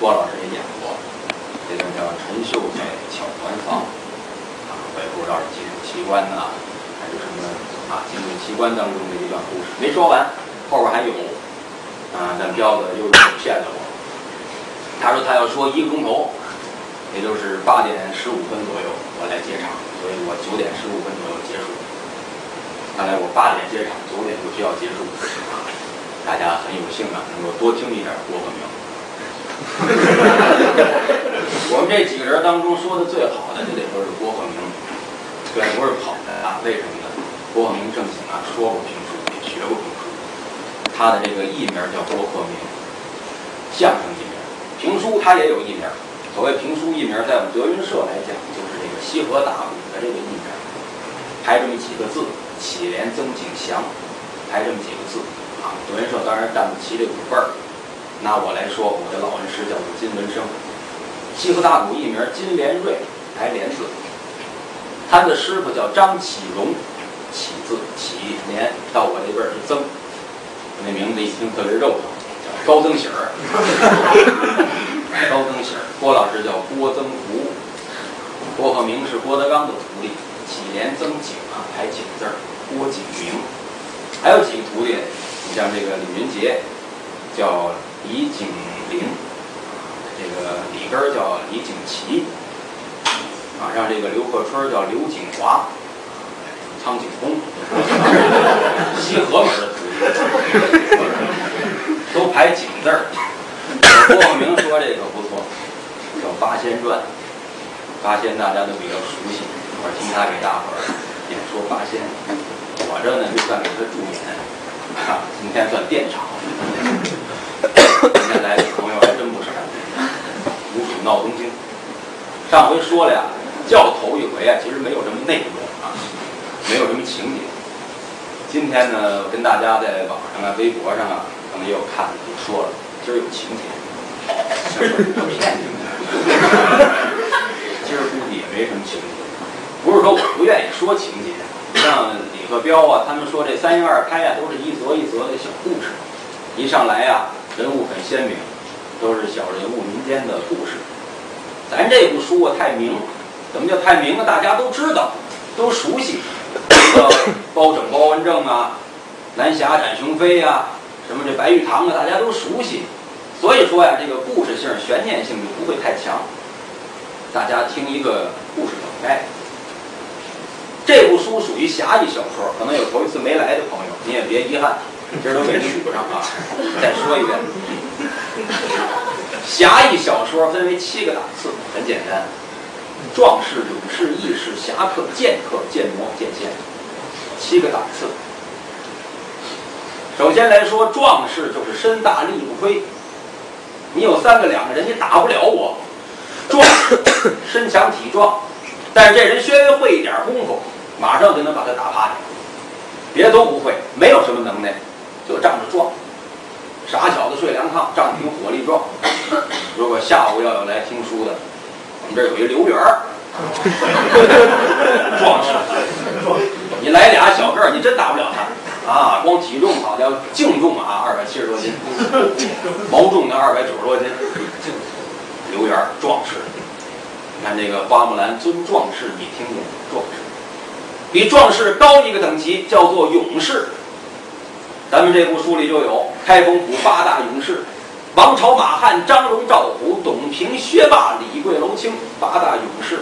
郭老师也演过，这段叫陈秀才巧团房，啊，我也不知道是金属奇观呐，还是什么啊，金属奇观当中的一段故事，没说完，后边还有，啊，但彪子又骗了我，他说他要说一个钟头，也就是八点十五分左右我来接场，所以我九点十五分左右结束。看来我八点接场，九点就需要结束。大家很有幸啊，能够多听一点郭鹤鸣。我们这几个人当中说的最好的，就得说是郭鹤鸣，对，不是跑的啊。为什么呢？郭鹤鸣正经啊，说过评书，也学过评书。他的这个艺名叫郭鹤鸣，相声艺名。评书他也有艺名。所谓评书艺名，在我们德云社来讲，就是这个西河打鼓的这个艺名，排这么几个字。启廉曾景祥，排这么几个字啊。德云社当然占不齐这五辈儿。拿我来说，我的老恩师叫做金文生，西河大鼓艺名金连瑞，排连字。他的师傅叫张启荣，启字启连到我这辈儿是曾，我那名字一听特别肉疼，叫高曾喜儿。高曾喜儿，郭老师叫郭曾福，郭鹤鸣是郭德纲的徒弟，启连曾景啊，排景字儿。郭景明，还有几个徒弟，你像这个李云杰，叫李景林，这个里根叫李景琦，啊，让这个刘克春叫刘景华，苍井空，西河门的，都排景字儿。郭鹤鸣说这个不错，叫《八仙传》，八仙大家都比较熟悉，我听他给大伙儿演说八仙。我这呢就算给他助演，今天算垫场。今天来的朋友还真不少，如数闹东京。上回说了呀，叫头一回啊，其实没有什么内容啊，没有什么情节。今天呢，跟大家在网上啊、微博上啊，可能也有看，就说了，今儿有情节。今儿估计也没什么情节。不是说我不愿意说情节，像。可彪啊，他们说这三月二拍啊，都是一则一则的小故事，一上来呀，人物很鲜明，都是小人物民间的故事。咱这部书啊太明，怎么叫太明啊？大家都知道，都熟悉，包拯、包文正啊，南侠展雄飞呀，什么这白玉堂啊，大家都熟悉。所以说呀，这个故事性、悬念性就不会太强。大家听一个故事梗概。这部书属于侠义小说，可能有头一次没来的朋友，你也别遗憾，今儿都给取上啊！再说一遍，侠义小说分为七个档次，很简单：壮士、勇士、义士、侠客、剑客、剑魔、剑仙，七个档次。首先来说，壮士就是身大力不亏，你有三个两个人，你打不了我。壮，身强体壮，但是这人稍微会一点功夫。马上就能把他打趴下，别都不会，没有什么能耐，就仗着壮。傻小子睡凉炕，仗凭火力壮。如果下午要有来听书的，我们这儿有一刘元儿，壮士，你来俩小个儿，你真打不了他啊！光体重好家伙，净重啊，二百七十多斤，毛重的二百九十多斤。刘元儿，壮士。你看这个花木兰尊壮士，你听见壮士。比壮士高一个等级，叫做勇士。咱们这部书里就有开封府八大勇士：王朝、马汉、张龙、赵虎、董平、薛霸、李贵、楼青。八大勇士，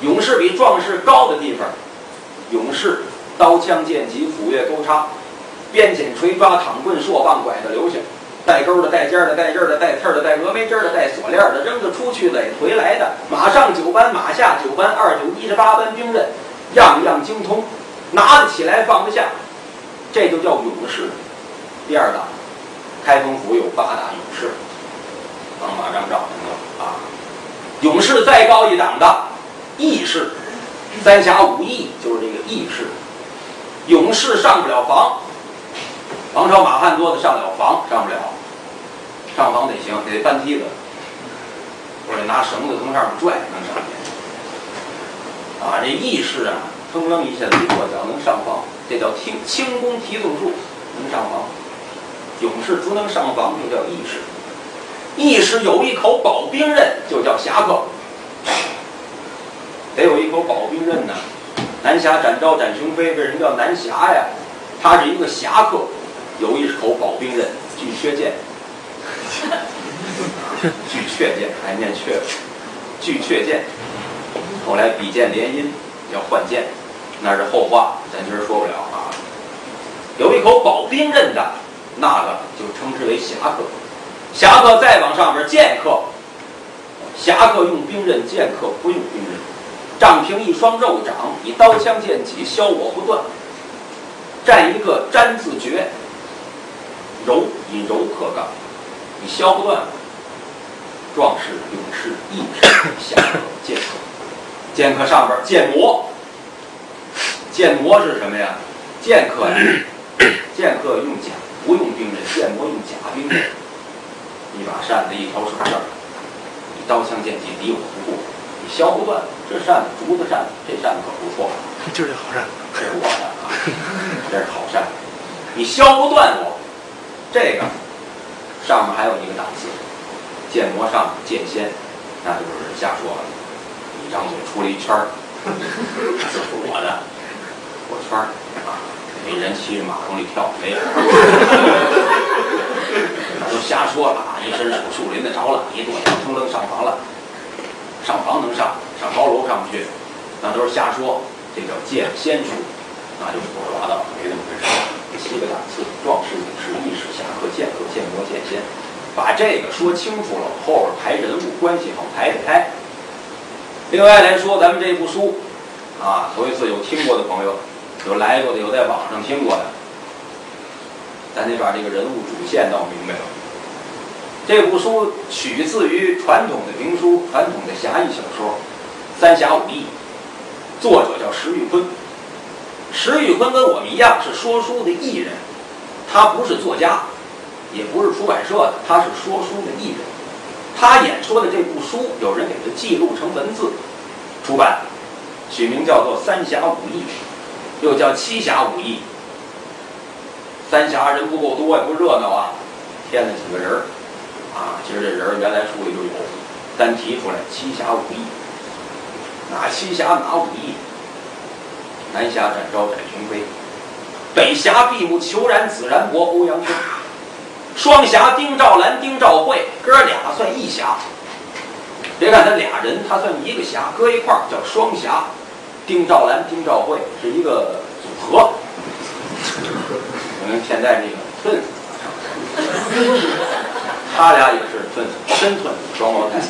勇士比壮士高的地方，勇士刀枪剑戟斧钺钩叉，鞭锏锤抓躺棍槊棒拐的流行，带钩的带尖的带刃的带刺的带峨眉针的带锁链的，扔得出去垒回来的，马上九班马下九班二九一十八班兵刃。样样精通，拿得起来放得下，这就叫勇士。第二档，开封府有八大勇士，王马张赵等等啊。勇士再高一档的义士，三侠五义就是这个义士。勇士上不了房，王朝马汉多的上了房，上不了。上房得行，得搬梯子，或者拿绳子从上面拽能上去。啊，这义士啊，腾楞一下子一跺脚能上房，这叫轻轻功提纵术，能上房。勇士足能上房就叫义士。一是有一口宝兵刃，就叫侠客。得有一口宝兵刃呢。南侠展昭、展雄飞为什么叫南侠呀？他是一个侠客，有一口宝兵刃，巨阙剑。巨阙剑，还念阙，巨阙剑。后来比剑联姻，叫换剑，那是后话，咱今儿说不了啊。有一口宝兵刃的，那个就称之为侠客。侠客再往上边，剑客。侠客用兵刃，剑客不用兵刃。仗凭一双肉掌，以刀枪剑戟削我不断。战一个詹字诀，柔以柔克刚，你削不断。壮士勇士义士侠客剑客，剑客上边剑魔。剑魔是什么呀？剑客呀，剑客用甲不用兵刃，剑魔用甲兵刃。一把扇子，一条绳儿，你刀枪剑戟敌我不过，你削不断。这扇子竹子扇子，这扇子可不错，这是好扇子，这是我的啊，这是好扇子，你削不断我。这个上面还有一个档次，剑魔上剑仙，那就是瞎说了。一张嘴出了一圈儿，这 是我的火圈儿啊！没人骑着马往里跳，没有，都瞎说了啊！一伸手，树林子着了，一跺脚，腾楞上房了，上房能上。上高楼上不去，那都是瞎说。这叫剑仙术，那就是胡说八道，没那么回事。七个档次：壮士、勇士、义士、侠客、剑客、剑魔、剑仙。把这个说清楚了，后边排人物关系好排排。另外来说，咱们这部书啊，头一次有听过的朋友，有来过的，有在网上听过的，咱得把这个人物主线闹明白了。这部书取自于传统的评书、传统的侠义小说。三侠五义，作者叫石玉坤。石玉坤跟我们一样是说书的艺人，他不是作家，也不是出版社的，他是说书的艺人。他演说的这部书，有人给他记录成文字，出版，取名叫做《三侠五义》，又叫《七侠五义》。三侠人不够多，也不热闹啊，添了几个人儿，啊，其实这人儿原来书里就有，单提出来《七侠五义》。哪七侠哪五义？南侠展昭展雄飞，北侠闭目虬髯紫然伯欧阳修，双侠丁兆兰丁兆慧，哥俩算一侠。别看他俩人，他算一个侠，搁一块儿叫双侠。丁兆兰丁兆慧是一个组合，我们现在那个 twins，他俩也是 twins，真 twins，双胞胎。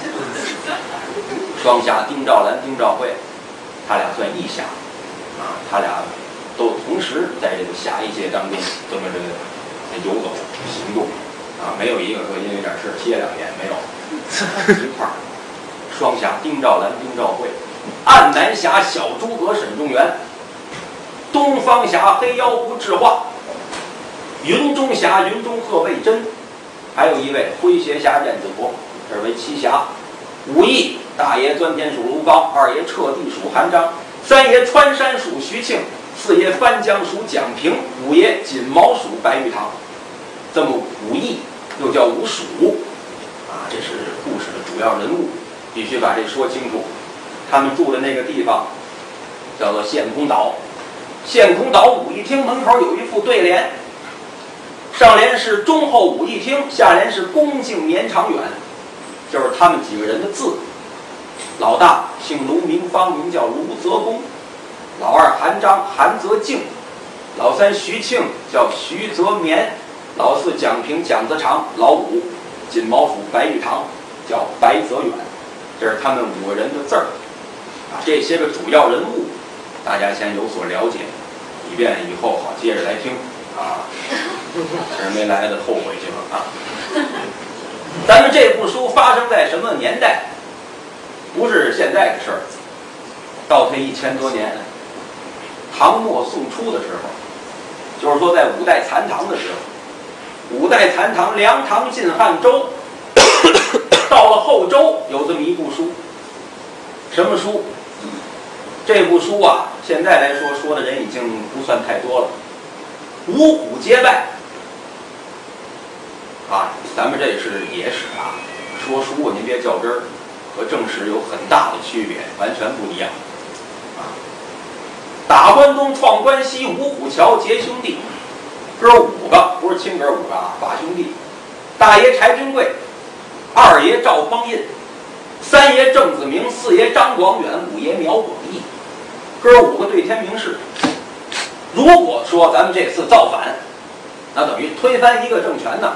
双侠丁兆兰、丁兆慧，他俩算一侠，啊，他俩都同时在这个侠义界当中这么这个游走行动，啊，没有一个说因为点事歇两天，没有，一块儿。双侠丁兆兰、丁兆慧，暗南侠小诸葛沈仲元，东方侠黑妖狐智化，云中侠云中鹤魏征，还有一位诙谐侠燕子国，这为七侠。武义大爷钻天属卢高，二爷彻地属韩章，三爷穿山属徐庆，四爷翻江属蒋平，五爷锦毛属白玉堂。这么武艺又叫五蜀，啊，这是故事的主要人物，必须把这说清楚。他们住的那个地方叫做献空岛，献空岛武义厅门口有一副对联，上联是忠厚武义厅，下联是恭敬绵长远。就是他们几个人的字，老大姓卢，名方，名叫卢泽公；老二韩章，韩泽敬；老三徐庆叫徐泽绵；老四蒋平，蒋泽长；老五锦毛鼠白玉堂叫白泽远。这是他们五个人的字儿。这些个主要人物，大家先有所了解，以便以后好接着来听啊。人没来的后悔去了啊。咱们这部书发生在什么年代？不是现在的事儿，倒退一千多年，唐末宋初的时候，就是说在五代残唐的时候，五代残唐，梁唐晋汉周，到了后周有这么一部书，什么书？这部书啊，现在来说说的人已经不算太多了，五虎皆败。啊，咱们这是野史啊，说书您别较真儿，和正史有很大的区别，完全不一样。啊，打关东，创关西，五虎桥结兄弟，哥五个不是亲哥五个啊，把兄弟，大爷柴君贵，二爷赵匡胤，三爷郑子明，四爷张广远，五爷苗广义，哥五个对天明誓。如果说咱们这次造反，那等于推翻一个政权呢，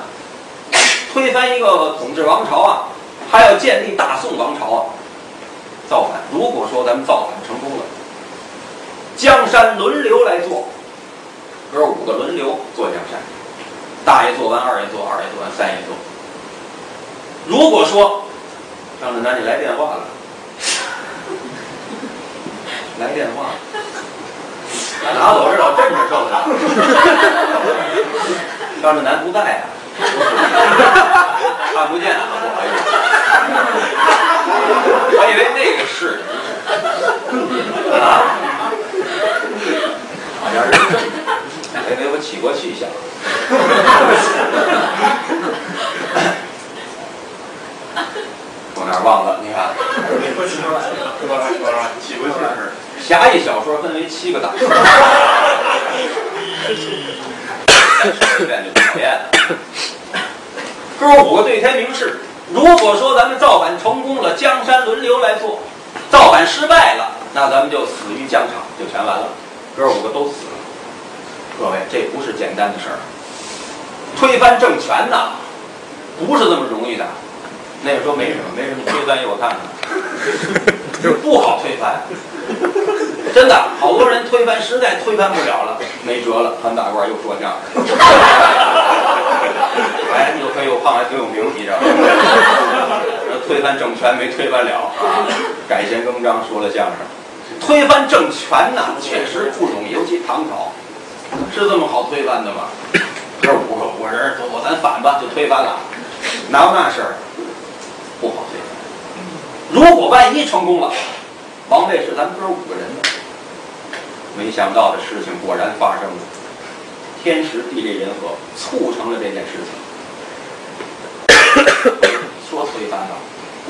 推翻一个统治王朝啊，还要建立大宋王朝啊。造反，如果说咱们造反成功了，江山轮流来做，哥五个轮流做江山，大爷做完，二爷做，二爷做完，三爷做。如果说张振南你来电话了，来电话。拿走是老镇着受的，张志南不在啊，看不见啊，不好意思，我以为那个是。啊，好像是，我以为我起过气象，说哪忘了？你看，起过气是。侠义小说分为七个档次，这边就讨厌了。哥五个对天明誓：如果说咱们造反成功了，江山轮流来做；造反失败了，那咱们就死于疆场，就全完了。哥五个都死了。各位，这不是简单的事儿，推翻政权呐，不是那么容易的。那个说没什么，没什么，推翻给我看看，不好推翻。推翻，实在推翻不了了，没辙了。潘大官又说相声，哎，又黑又胖，还挺有名，你知道吗？推翻政权没推翻了啊，改弦更张说了相声。推翻政权呐，确实不容易，尤其唐朝，是这么好推翻的吗？哥五个五个人，我咱反吧，就推翻了，哪有那事儿？不好推翻。如果万一成功了，王位是咱哥五个人的。没想到的事情果然发生了，天时地利人和促成了这件事情。说推翻了，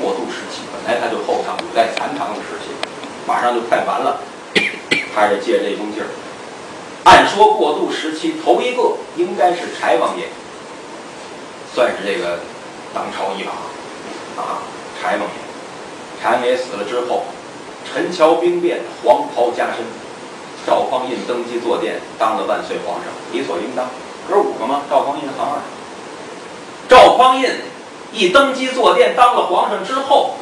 过渡时期本来他就后唐五代残唐的时期，马上就快完了，他得借这风劲儿。按说过渡时期头一个应该是柴王爷，算是这个当朝一把啊，柴王爷。柴王爷死了之后，陈桥兵变，黄袍加身。赵匡胤登基坐殿，当了万岁皇上，理所应当。哥五个吗？赵匡胤行二。赵匡胤一登基坐殿，当了皇上之后，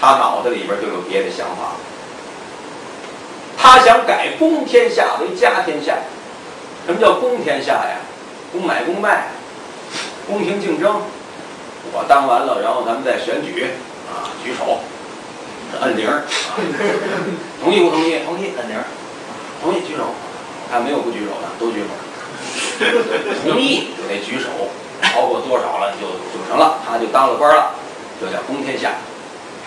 他脑子里边就有别的想法了。他想改公天下为家天下。什么叫公天下呀？公买公卖，公平竞争。我当完了，然后咱们再选举啊，举手。摁铃儿，同意不同意？同意，摁铃儿，同意举手。看没有不举手的，都举手。同意就得举手，超过多少了就就成了，他就当了官了，这叫公天下。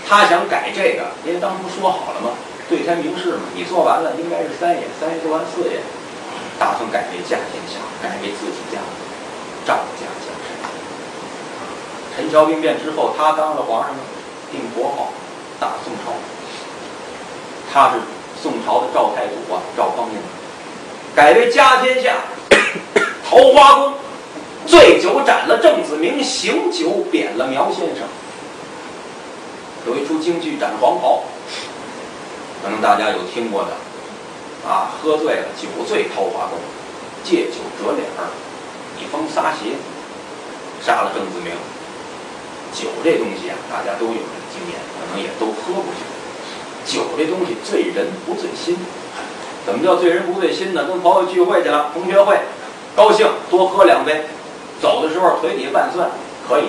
他想改这个，因为当初说好了嘛，对天明誓嘛，你做完了应该是三爷，三爷做完四爷，打算改为家天下，改为自己家，赵家江山。陈桥兵变之后，他当了皇上，定国号。大宋朝，他是宋朝的赵太祖啊，赵匡胤，改为家天下。桃花宫醉酒斩了郑子明，醒酒贬了苗先生。有一出京剧《斩黄袍》，可能大家有听过的啊。喝醉了，酒醉桃花宫，借酒折脸儿，一封撒邪，杀了郑子明。酒这东西啊，大家都有这经验，可能也都喝过酒。酒这东西醉人不醉心，怎么叫醉人不醉心呢？跟朋友聚会去了，同学会，高兴多喝两杯，走的时候腿底下拌蒜可以。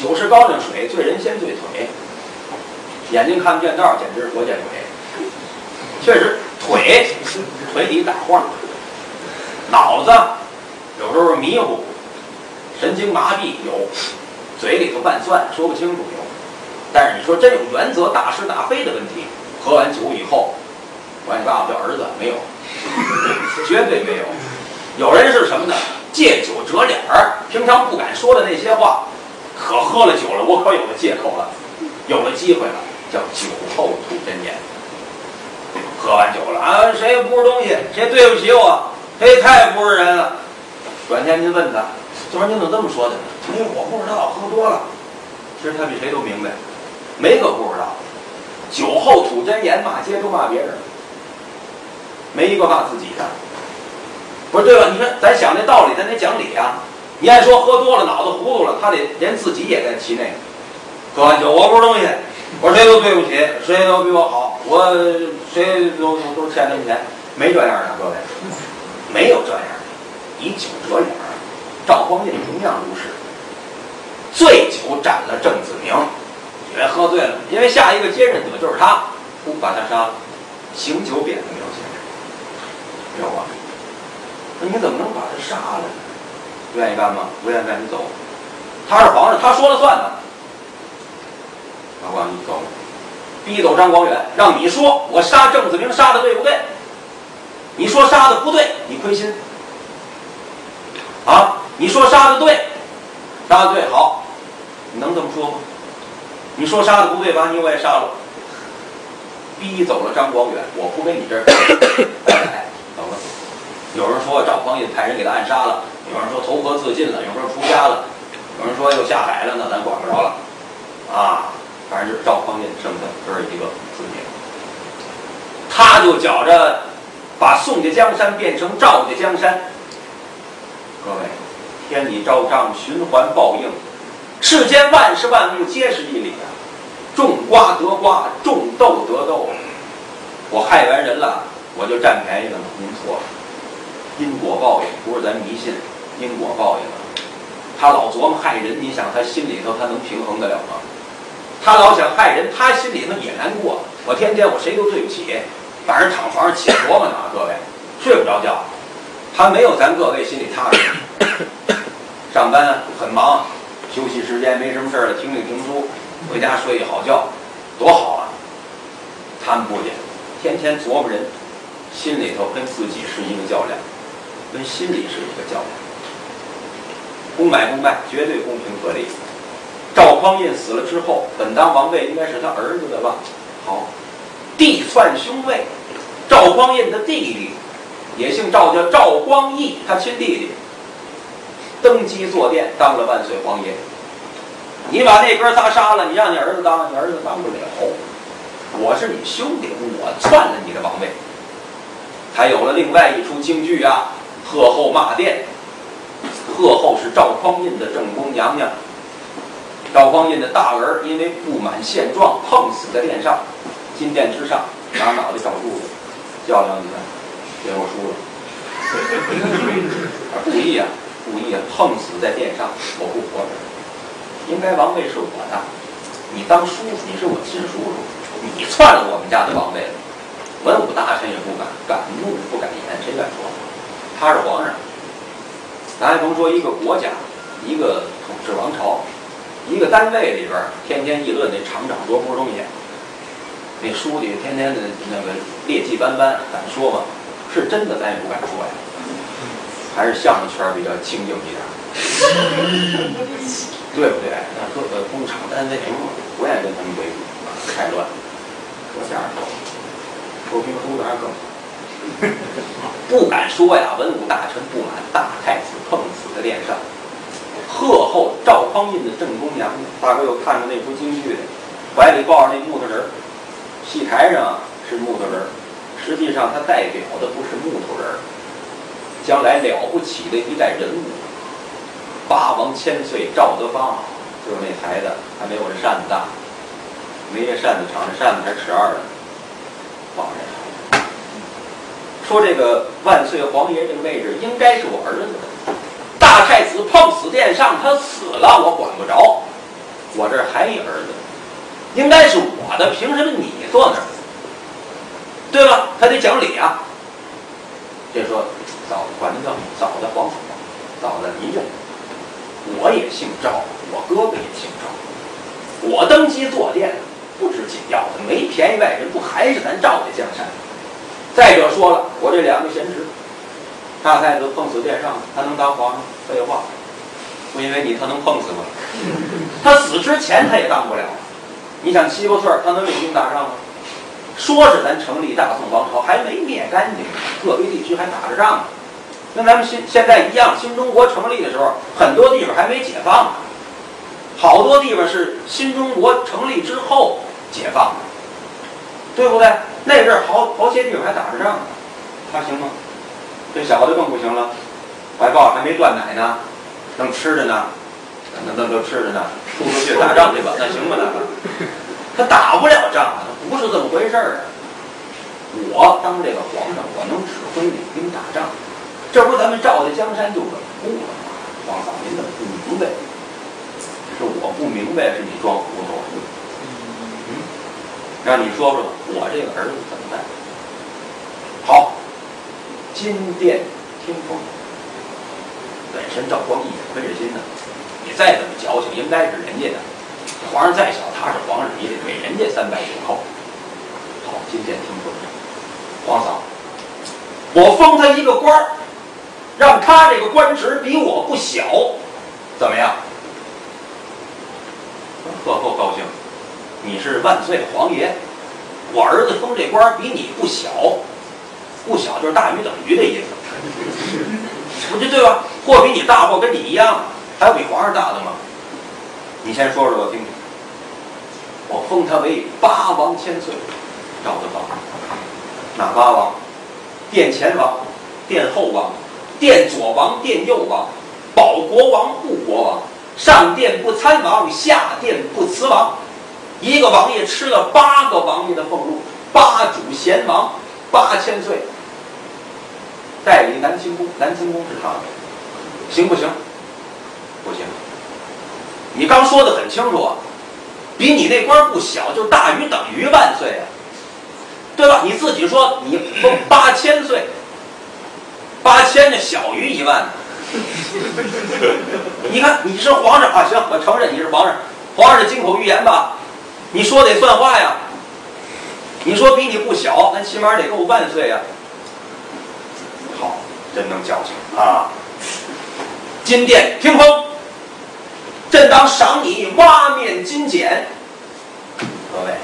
酒是高粱水，醉人先醉腿，眼睛看不见道，简直是活见鬼。确实，腿腿底打晃，脑子有时候迷糊，神经麻痹有。嘴里头拌蒜，说不清楚，但是你说真有原则、大是大非的问题，喝完酒以后，管你爸爸叫儿子没有，绝对没有。有人是什么呢？借酒折脸儿，平常不敢说的那些话，可喝了酒了，我可有了借口了，有了机会了，叫酒后吐真言。喝完酒了啊，谁不是东西，谁对不起我，谁太不是人了。转天您问他，这玩意您怎么这么说的？因为我不知道，喝多了。其实他比谁都明白，没个不知道。酒后吐真言，骂街都骂别人，没一个骂自己的。不是对吧？你说咱想这道理，咱得讲理啊。你爱说喝多了脑子糊涂了，他得连自己也在其内。喝完酒，我不是东西，我谁都对不起，谁都比我好，我谁都都欠人钱，没这样的各位，没有这样的，以酒遮眼。赵匡胤同样如是，醉酒斩了郑子明，别喝醉了，因为下一个接任者就是他，不把他杀了，行酒贬了苗先生，知道吧？那你怎么能把他杀了呢？愿意干吗？不愿意干，你走。他是皇上，他说了算的。老光，你走，逼走张广远，让你说我杀郑子明杀的对不对？你说杀的不对，你亏心。啊，你说杀的对，杀的对，好，你能这么说吗？你说杀的不对，把你我也杀了。逼走了张广远，我不跟你这儿。走了。有人说赵匡胤派人给他暗杀了，有人说投河自尽了，有人说出家了，有人说又下海了，那咱管不着了。啊，反正就是赵匡胤剩下这是一个自明，他就觉着把宋家江山变成赵家江山。各位，天理昭彰，循环报应，世间万事万物皆是一理啊！种瓜得瓜，种豆得豆。我害完人了，我就占便宜了吗？您错了。因果报应不是咱迷信，因果报应啊！他老琢磨害人，你想他心里头他能平衡得了吗？他老想害人，他心里头也难过。我天天我谁都对不起，晚上躺床上起琢磨呢，各位睡不着觉。他没有咱各位心里踏实。上班很忙，休息时间没什么事儿了，听听评书，回家睡一好觉，多好啊！他们不去，天天琢磨人，心里头跟自己是一个较量。跟心里是一个较量，公买公卖，绝对公平合理。赵匡胤死了之后，本当王位应该是他儿子的吧？好，弟篡兄位，赵匡胤的弟弟，也姓赵，叫赵光义，他亲弟弟，登基坐殿，当了万岁皇爷。你把那哥仨杀了，你让你儿子当，你儿子当不了。我是你兄弟，我篡了你的王位。还有了另外一出京剧啊。贺后骂殿，贺后是赵匡胤的正宫娘娘。赵匡胤的大儿因为不满现状，碰死在殿上，金殿之上，拿脑袋找柱子，叫两句，结果输了。故意啊，故意，碰死在殿上，我不活着。应该王位是我的，你当叔叔，你是我亲叔叔，你篡了我们家的王位了。文武大臣也不敢，敢怒不敢言，谁敢说？他是皇上，咱还甭说一个国家，一个统治王朝，一个单位里边天天议论那厂长多不是东西，那书记天天的那个劣迹斑斑，敢说吗？是真的，咱也不敢说呀。还是相声圈比较清静一点，对不对？那各个工厂单位不愿意跟他们为伍，太乱。说相声，说评书当然更。不敢说呀！文武大臣不满，大太子碰死在殿上。贺后赵匡胤的正宫娘娘，大哥又看着那出京剧，怀里抱着那木头人儿，戏台上是木头人儿，实际上他代表的不是木头人儿，将来了不起的一代人物。八王千岁赵德芳，就是那孩子，还没我这扇子大，没这扇子长，这扇子才尺二呢，抱着。说这个万岁皇爷这个位置应该是我儿子的，大太子碰死殿上，他死了我管不着，我这还一儿子，应该是我的，凭什么你坐那儿？对吧？他得讲理啊。这说嫂子管他叫嫂子皇嫂，嫂子您认，我也姓赵，我哥哥也姓赵，我登基坐殿，不知紧要的，没便宜外人，不还是咱赵家江山？再者说了，我这两个贤侄，大太子碰死殿上，他能当皇上？废话，不因为你他能碰死吗？他死之前他也当不了。你想七八岁他能领兵打仗吗？说是咱成立大宋王朝还没灭干净，个别地区还打着仗呢。跟咱们新现在一样，新中国成立的时候，很多地方还没解放呢，好多地方是新中国成立之后解放的，对不对？那阵儿好好些地方还打着仗呢，他行吗？这小子更不行了，怀抱还没断奶呢，正吃着呢，那那都吃着呢，出出去打仗去吧，那行吗？那个，他打不了仗啊，他不是这么回事儿啊。我当这个皇上，我能指挥领兵打仗。这不是咱们赵家江山就稳固了吗？皇嫂，您怎么不明白？是我不明白，是你装糊涂？嗯，让你说说，我这个儿子怎么办？好，金殿听风。本身赵光义也亏着心呢，你再怎么矫情，应该是人家的。皇上再小，他是皇上，也得给人家三百九叩。好，金殿听风。皇嫂，我封他一个官儿。让他这个官职比我不小，怎么样？贺后高兴，你是万岁皇爷，我儿子封这官比你不小，不小就是大于等于的意思，不就对吧？或比你大，或跟你一样，还有比皇上大的吗？你先说说我听听。我封他为八王千岁，赵德芳。哪八王？殿前王，殿后王。殿左王，殿右王，保国王，护国王，上殿不参王，下殿不辞王。一个王爷吃了八个王爷的俸禄，八主贤王，八千岁。代理南清宫，南清宫是他，行不行？不行。你刚说的很清楚，比你那官不小，就大于等于万岁啊，对吧？你自己说你封八千岁。八千就小于一万，你看你是皇上啊，行，我承认你是皇上，皇上是金口玉言吧？你说得算话呀。你说比你不小，那起码得够万岁呀。好，真能矫情啊！金殿听风，朕当赏你挖面金简。各位，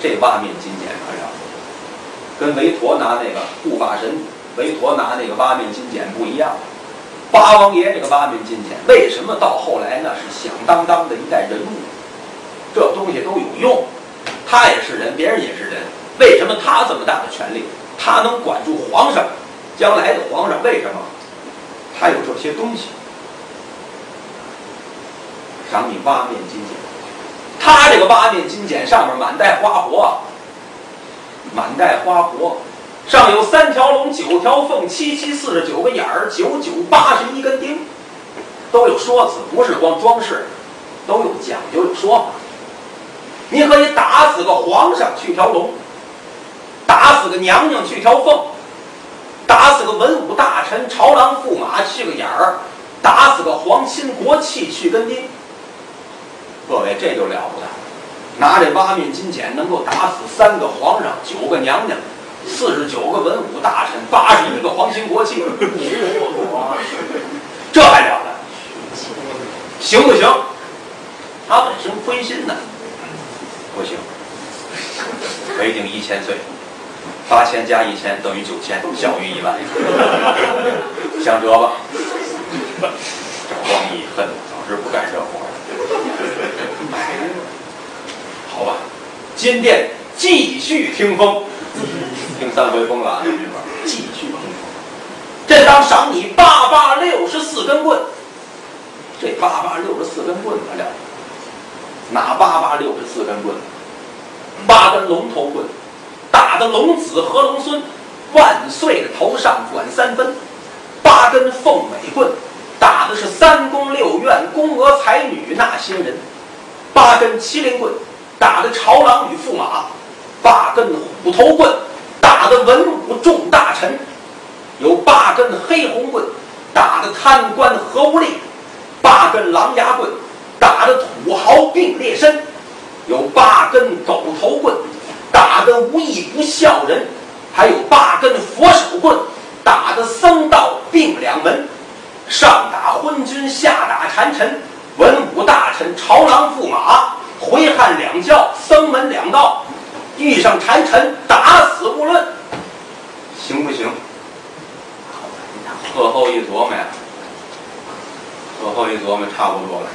这挖面金简可了不得，跟韦陀拿那个护法神。韦陀拿那个八面金简不一样，八王爷这个八面金简为什么到后来那是响当当的一代人物？这东西都有用，他也是人，别人也是人，为什么他这么大的权力？他能管住皇上，将来的皇上为什么？他有这些东西，赏你八面金简，他这个八面金简上面满带花活，满带花活。上有三条龙，九条凤，七七四十九个眼儿，九九八十一根钉，都有说辞，不是光装饰，都有讲究，有说法。你可以打死个皇上去条龙，打死个娘娘去条凤，打死个文武大臣、朝郎驸马去个眼儿，打死个皇亲国戚去根钉。各位，这就了不得，拿这八面金简能够打死三个皇上，九个娘娘。四十九个文武大臣，八十一个皇亲国戚，这还了得？行不行？他本身亏心呢，不行。规定一千岁，八千加一千等于九千，小于一万，想辙吧？赵光义恨，早知不干这活了。好吧，金殿继续听风。听三回风了，继续听。朕当赏你八八六十四根棍。这八八六十四根棍可了，哪八八六十四根棍？八根龙头棍，打的龙子和龙孙万岁的头上转三分；八根凤尾棍，打的是三宫六院宫娥才女那些人；八根麒麟棍，打的朝郎与驸马；八根虎头棍打的文武众大臣，有八根黑红棍打的贪官何无力，八根狼牙棍打的土豪并列身，有八根狗头棍打的无义不孝人，还有八根佛手棍打的僧道并两门，上打昏君，下打谗臣，文武大臣，朝郎驸马，回汉两教，僧门两道。贪臣，打死不论，行不行？课后一琢磨呀，课后一琢磨，差不多了。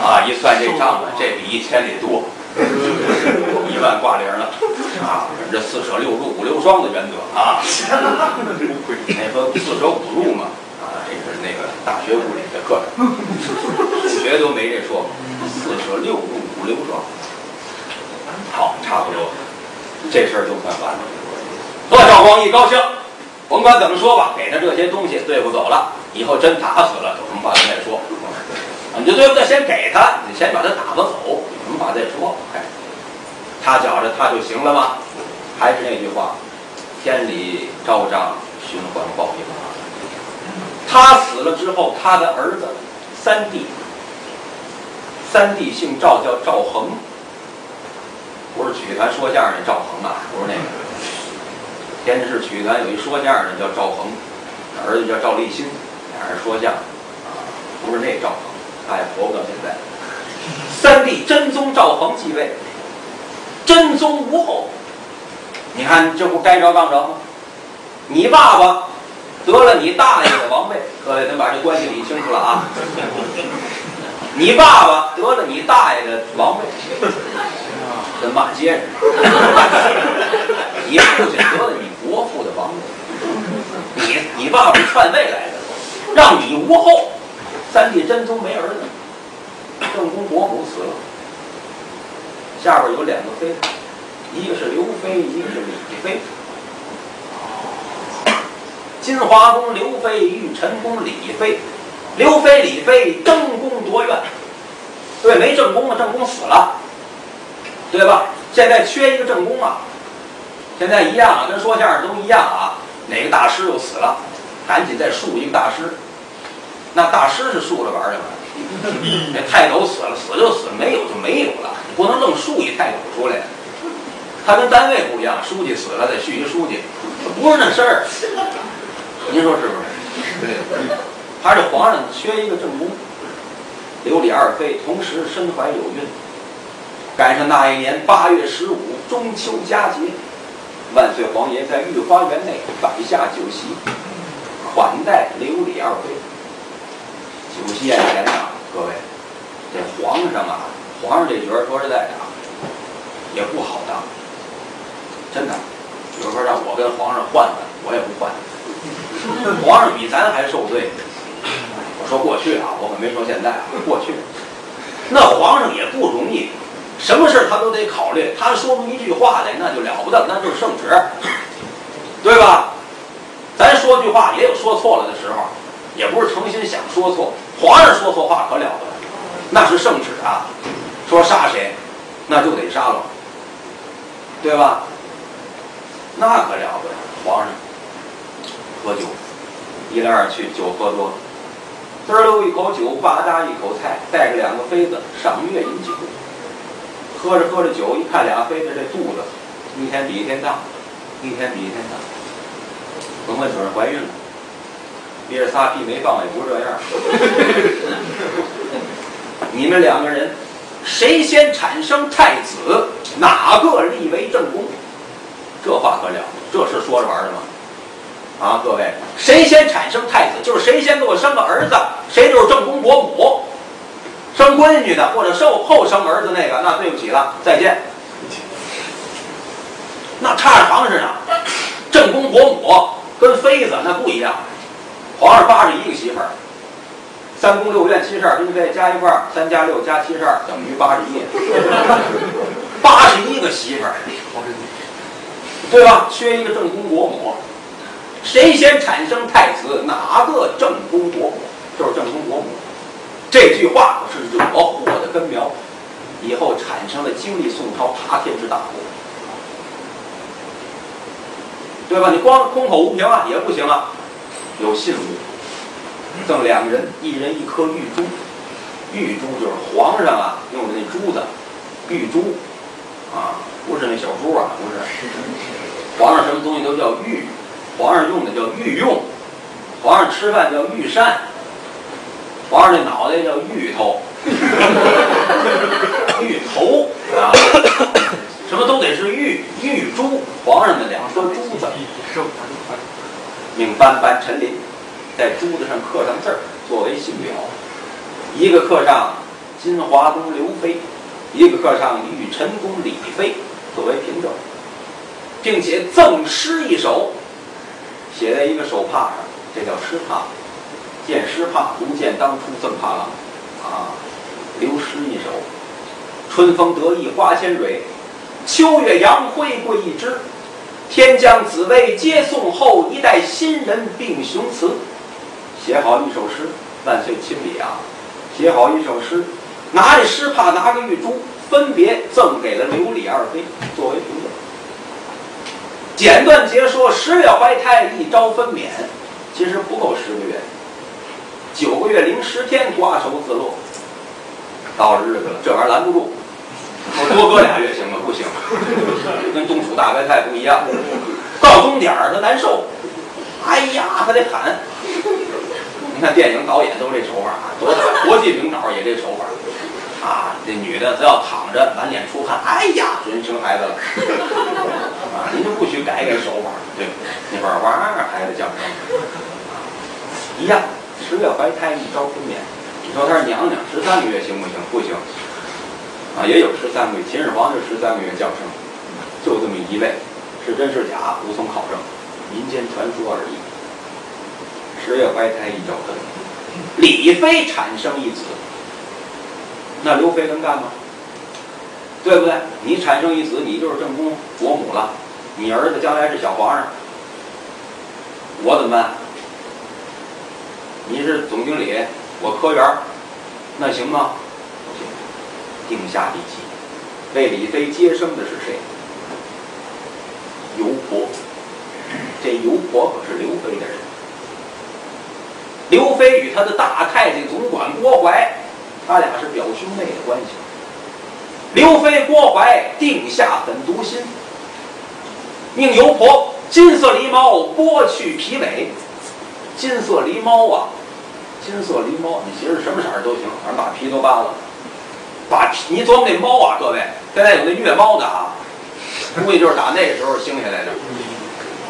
啊，一算这账呢，这比一千里多，一万挂零了。啊，这四舍六入五六双的原则啊。那说四舍五入嘛，啊，这是那个大学物理的课程，数学都没这说。四舍六入五六双，好，差不多，这事儿。就算完了。贺绍光一高兴。甭管怎么说吧，给他这些东西对付走了，以后真打死了，有什么话再说。你就对不对？先给他，你先把他打发走，有什么话再说。哎，他觉着他就行了吗？还是那句话，天理昭彰，循环报应。他死了之后，他的儿。子三弟，三弟姓赵，叫赵恒，不是曲艺团说相声那赵恒啊，不是那个。天津市曲艺团有一说相声的叫赵恒，儿子叫赵立新，俩人说相声，啊，不是那赵恒，他也活不到现在。三弟真宗赵恒继位，真宗无后，你看这不该着杠着吗？你爸爸得了你大爷的王位，各位咱把这关系理清楚了啊。你爸爸得了你大爷的王位，跟骂街似的。你父亲得了你。国父的王位，你你爸爸篡位来的，让你无后。三弟真宗没儿子，正宫伯母死了，下边有两个妃，一个是刘妃，一个是李妃。金华宫刘妃，玉晨宫李妃，刘飞李飞争功夺怨，对，没正宫啊，正宫死了，对吧？现在缺一个正宫啊。现在一样啊，跟说相声都一样啊。哪个大师又死了，赶紧再树一个大师。那大师是竖着玩儿去了。那泰斗死了，死就死，没有就没有了。你不能愣竖一泰斗出来。他跟单位不一样，书记死了再续一书记，不是那事儿。您说是不是？对。还是皇上缺一个正宫。刘李二妃同时身怀有孕，赶上那一年八月十五中秋佳节。万岁皇爷在御花园内摆下酒席，款待刘李二妃。酒席宴前呐，各位，这皇上啊，皇上这角儿说实在的啊，也不好当，真的。比如说让我跟皇上换换，我也不换。皇上比咱还受罪。我说过去啊，我可没说现在啊，过去，那皇上也不容易。什么事他都得考虑，他说出一句话来，那就了不得，那就是圣旨，对吧？咱说句话也有说错了的时候，也不是诚心想说错。皇上说错话可了不得，那是圣旨啊！说杀谁，那就得杀了，对吧？那可了不得，皇上喝酒，一来二去酒喝多了，滋溜一口酒，吧嗒一口菜，带着两个妃子赏月饮酒。喝着喝着酒，一看俩妃子这肚子，一天比一天大，一天比一天大。甭问准是怀孕了，憋着仨屁没放也不是这样。你们两个人，谁先产生太子，哪个立为正宫？这话可了，这是说着玩的吗？啊，各位，谁先产生太子，就是谁先给我生个儿子，谁就是正宫国母。生闺女的或者受后生儿子那个，那对不起了，再见。那差着行似的，正宫国母跟妃子那不一样。皇上八十一个媳妇儿，三宫六院七十二嫔妃加一块儿，三加六加七十二等于八十一。八十一个媳妇儿，对吧？缺一个正宫国母，谁先产生太子，哪个正宫国母？就是正宫国母。这句话是惹祸的根苗，以后产生了经历宋朝塌天之大祸，对吧？你光空口无凭啊也不行啊，有信物，赠两人，一人一颗玉珠，玉珠就是皇上啊用的那珠子，玉珠，啊，不是那小珠啊，不是，皇上什么东西都叫玉，皇上用的叫御用，皇上吃饭叫御膳，皇上那脑袋叫御头，御头啊，什么都得是御御珠。皇上的两颗珠子，命班班陈林在珠子上刻上字儿作为信表，一个刻上金华宫刘妃，一个刻上玉宸宫李妃，作为凭证，并且赠诗一首。写在一个手帕上，这叫诗帕。见诗帕，如见当初赠帕郎，啊，留诗一首。春风得意花千蕊，秋月杨辉桂一枝。天降紫薇接送后，一代新人并雄雌。写好一首诗，万岁亲笔啊！写好一首诗，拿着诗帕，拿个玉珠，分别赠给了刘李二妃作为凭。简短截说：十月怀胎，一朝分娩，其实不够十个月。九个月零十天，挂手自落。到了日子了，这玩意儿拦不住。我多搁俩月行吗？不行，跟冬储大白菜不一样。到终点儿他难受，哎呀，他得喊。你看电影导演都这手法啊，多国际名导也这手法啊。这女的只要躺着，满脸出汗，哎呀，准生孩子了。啊，您就不许改改手法，对，那会儿哇，孩子降生，一样。十月怀胎，一朝分娩。你说她是娘娘，十三个月行不行？不行。啊，也有十三个月，秦始皇就十三个月降生，就这么一位，是真是假无从考证，民间传说而已。十月怀胎，一朝分娩。李妃产生一子，那刘妃能干吗？对不对？你产生一子，你就是正宫国母了，你儿子将来是小皇上，我怎么办？你是总经理，我科员，那行吗？定下第七，为李妃接生的是谁？尤婆。这尤婆可是刘飞的人。刘飞与他的大太监总管郭槐，他俩是表兄妹的关系。刘飞郭槐定下狠毒心，命尤婆金色狸猫剥去皮尾。金色狸猫啊，金色狸猫，你寻思什么色儿都行，反正把皮都扒了。把皮，你琢磨那猫啊，各位，现在有那虐猫的啊，估计就是打那时候兴下来的。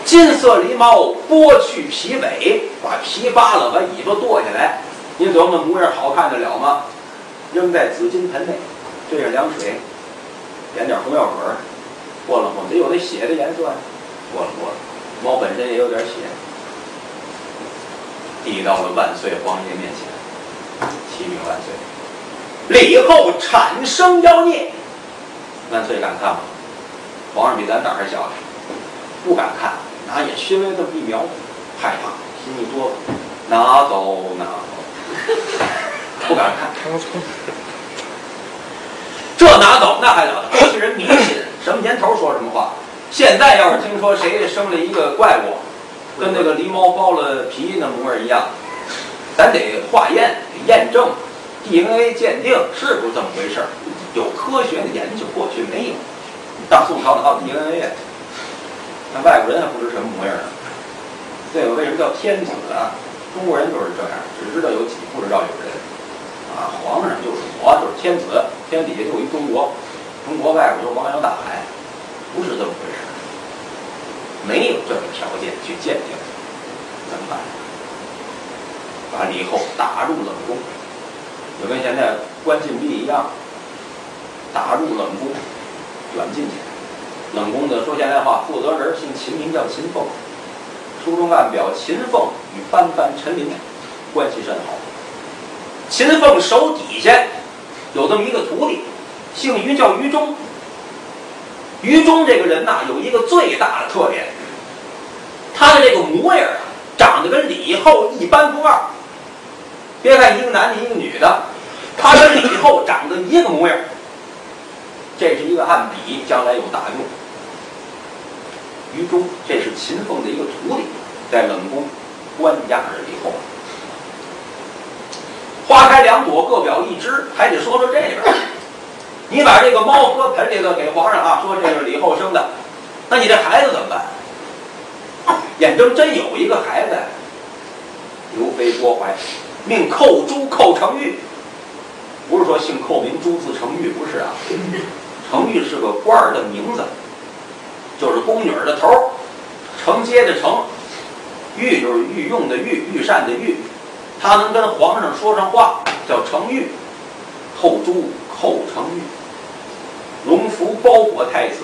金色狸猫剥去皮尾，把皮扒了，把尾巴剁下来，你琢磨模样好看得了吗？扔在紫金盆内，兑上凉水，点点红药水，过了和，得有那血的颜色呀，过了过了，猫本身也有点血。递到了万岁皇爷面前，启禀万岁，李后产生妖孽，万岁敢看吗？皇上比咱胆还小，不敢看，拿眼稍微这么一瞄，害怕，心一哆嗦，拿走拿走，不敢看。这拿走那还了得？过去人迷信，什么年头说什么话。现在要是听说谁生了一个怪物。跟那个狸猫剥了皮那模样一样，咱得化验、得验证、DNA 鉴定是不是这么回事儿？有科学的研究，过去没有。大宋朝哪有 DNA 那外国人还不知什么模样呢。这个为什么叫天子啊？中国人就是这样，只知道有几，不知道有人。啊，皇上就是我，就是天子，天底下就一中国，中国外边就是汪洋大海，不是这么回事。没有这个条件去鉴定，怎么办？把李后打入冷宫，就跟现在关禁闭一样，打入冷宫，软禁起来。冷宫的说现在话，负责人姓秦，名叫秦凤。书中暗表，秦凤与班班陈琳关系甚好。秦凤手底下有这么一个徒弟，姓于，叫于中。于中这个人呐，有一个最大的特点，他的这个模样啊，长得跟李后一般不二。别看一个男的，一个女的，他跟李后长得一个模样。这是一个暗比，将来有大用。于中，这是秦凤的一个徒弟，在冷宫关押着李后。花开两朵，各表一枝，还得说说这边。你把这个猫搁盆里头给皇上啊，说这是李后生的，那你这孩子怎么办？眼睁真有一个孩子，刘妃郭槐，命寇朱寇成玉，不是说姓寇名朱字成玉，不是啊，成玉是个官儿的名字，就是宫女的头儿，承接的承，玉就是御用的御，御膳的御，他能跟皇上说上话，叫承御。后珠寇承御，龙符包裹太子，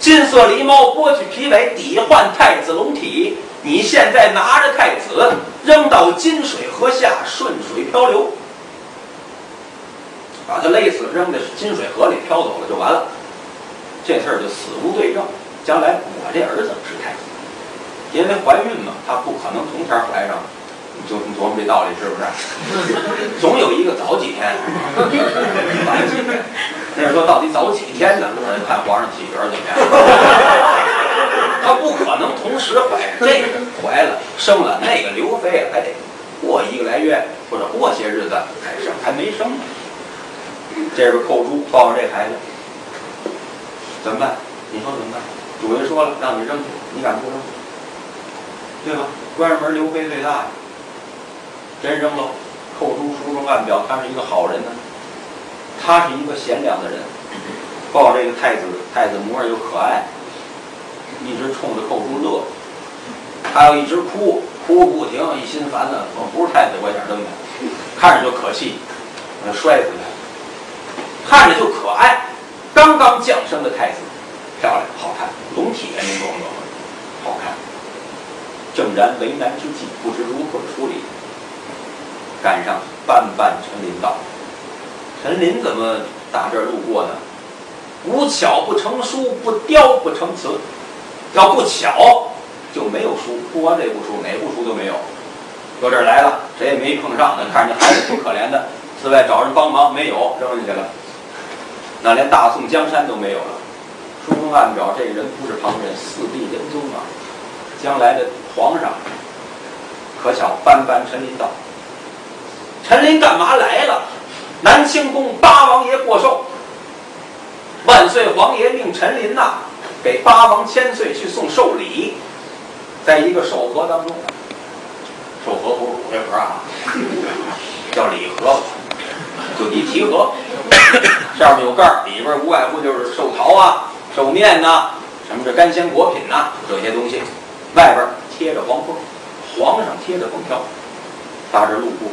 金色狸猫剥去皮尾，抵换太子龙体。你现在拿着太子扔到金水河下，顺水漂流，把他勒死，扔在金水河里漂走了就完了。这事儿就死无对证。将来我这儿子是太子，因为怀孕嘛，他不可能同天怀上。就你琢磨这道理是不是？总有一个早几天，晚几天。那是说到底早几天呢？看皇上体格怎么样。他不可能同时怀，这个怀了生了，那个刘飞还得过一个来月或者过些日子才生，还没生呢。这边寇珠抱着这孩子，怎么办？你说怎么办？主人说了，让你扔，你敢不扔？对吧？关上门，刘飞最大呀。真扔了，寇珠书中暗表，他是一个好人呢。他是一个贤良的人，抱这个太子，太子模样又可爱，一直冲着寇珠乐。他要一直哭，哭不停，一心烦呢。我不是太子，我想扔他，看着就可气，摔死他。看着就可爱，刚刚降生的太子，漂亮好看，龙体您懂不懂？好看。正然为难之际，不知如何处理。赶上班班陈林道，陈林怎么打这儿路过呢？无巧不成书，不雕不成词。要不巧就没有书，不完这部书，哪部书都没有。搁这儿来了，谁也没碰上呢。看着孩子挺可怜的，寺外找人帮忙，没有，扔进去了。那连大宋江山都没有了。书中暗表，这人不是旁人，四帝仁宗啊，将来的皇上。可巧班班陈林道。陈林干嘛来了？南清宫八王爷过寿，万岁皇爷命陈林呐，给八王千岁去送寿礼，在一个寿盒当中，寿盒不是骨灰盒啊，叫礼盒，就一提盒，上面有盖儿，里边无外乎就是寿桃啊、寿面呐，什么这干鲜果品呐，这些东西，外边贴着黄封，皇上贴着封条，大致路过。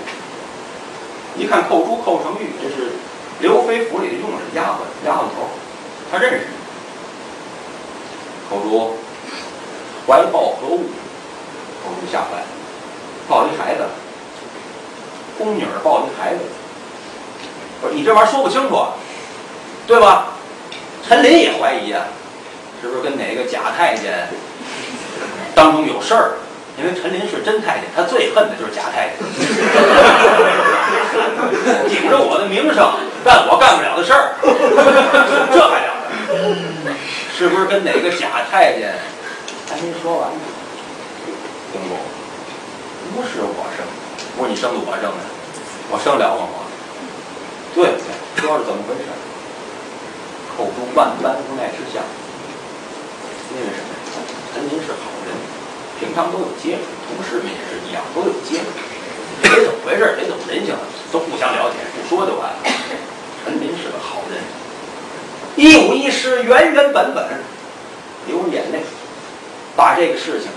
一看寇珠、寇成玉，这是刘飞府里的用人丫鬟、丫鬟头，他认识。寇珠怀抱何物？寇珠吓坏了，抱一孩子，宫女抱一孩子，不是你这玩意儿说不清楚，对吧？陈林也怀疑啊，是不是跟哪个假太监当中有事儿？因为陈林是真太监，他最恨的就是假太监，顶着我的名声干我干不了的事儿，这还了得？是不是跟哪个假太监？还没说完呢。公公，不是我生，不是你生的，我生的，我生了吗？我，对不对？说是怎么回事？口中万般无奈之下，那个什么？跟您是好人。平常都有接触，同事们也是一样，都有接触，得怎么回事？得怎么人性？都互相了解，不说就完了。陈林是个好人，一五一十，原原本本，流着眼泪，把这个事情，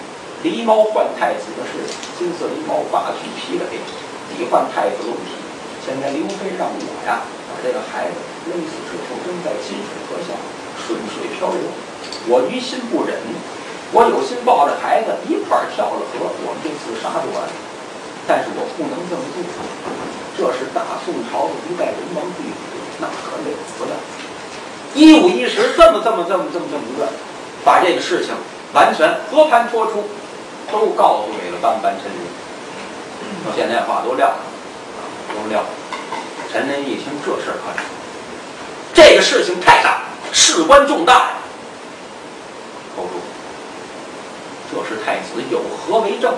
狸猫换太子的事情，金色狸猫扒去皮尾，抵换太子龙体。现在刘飞让我呀，把这个孩子勒死之后扔在金水河下，顺水漂流，我于心不忍。我有心抱着孩子一块儿跳了河，我们就自杀就完了。但是我不能这么做，这是大宋朝的一代人王帝，那可了不得。一五一十，这么这么这么这么这么乱，把这个事情完全和盘托出，都告诉给了班班陈林。说现在话都撂了，都撂了。陈林一听这事儿可，这个事情太大，事关重大呀。这是太子有何为证？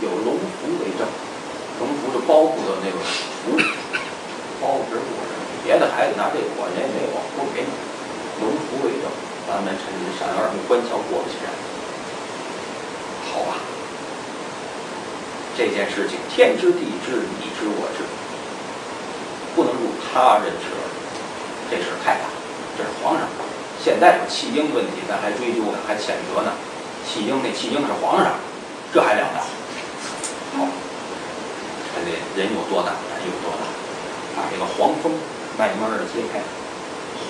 有龙符为证。龙符是包袱的那个符，包袱是果实。别的孩子拿这个果，人也没有，不给你。龙符为证，咱们陈林闪二目观桥，过不去。好吧，这件事情天知地知，你知我知，不能入他人之耳。这事太大，这是皇上。现在有弃婴问题，咱还追究呢，还谴责呢。弃婴那弃婴是皇上，这还了得？人有多大胆有多大，把这个黄封慢慢的揭开，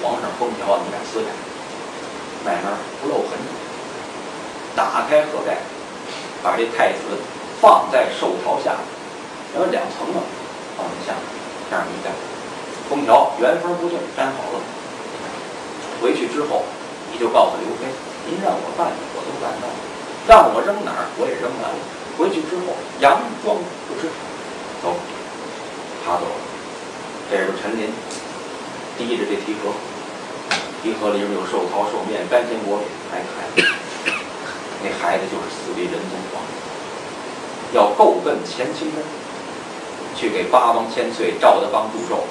皇上封条你敢撕开？慢慢不露痕迹，打开盒盖，把这太子放在寿朝下，然后两层嘛，放在下面，这样一盖，封条原封不动粘好了。回去之后，你就告诉刘飞，您让我办我都办到，让我扔哪儿我也扔完了。回去之后佯装不知，走，他走了。这时候陈林提着这提盒，提盒里面有寿桃、寿面、干鲜果饼，还有孩子。那孩子就是死为仁宗皇，要够奔乾清宫，去给八王千岁赵德芳祝寿，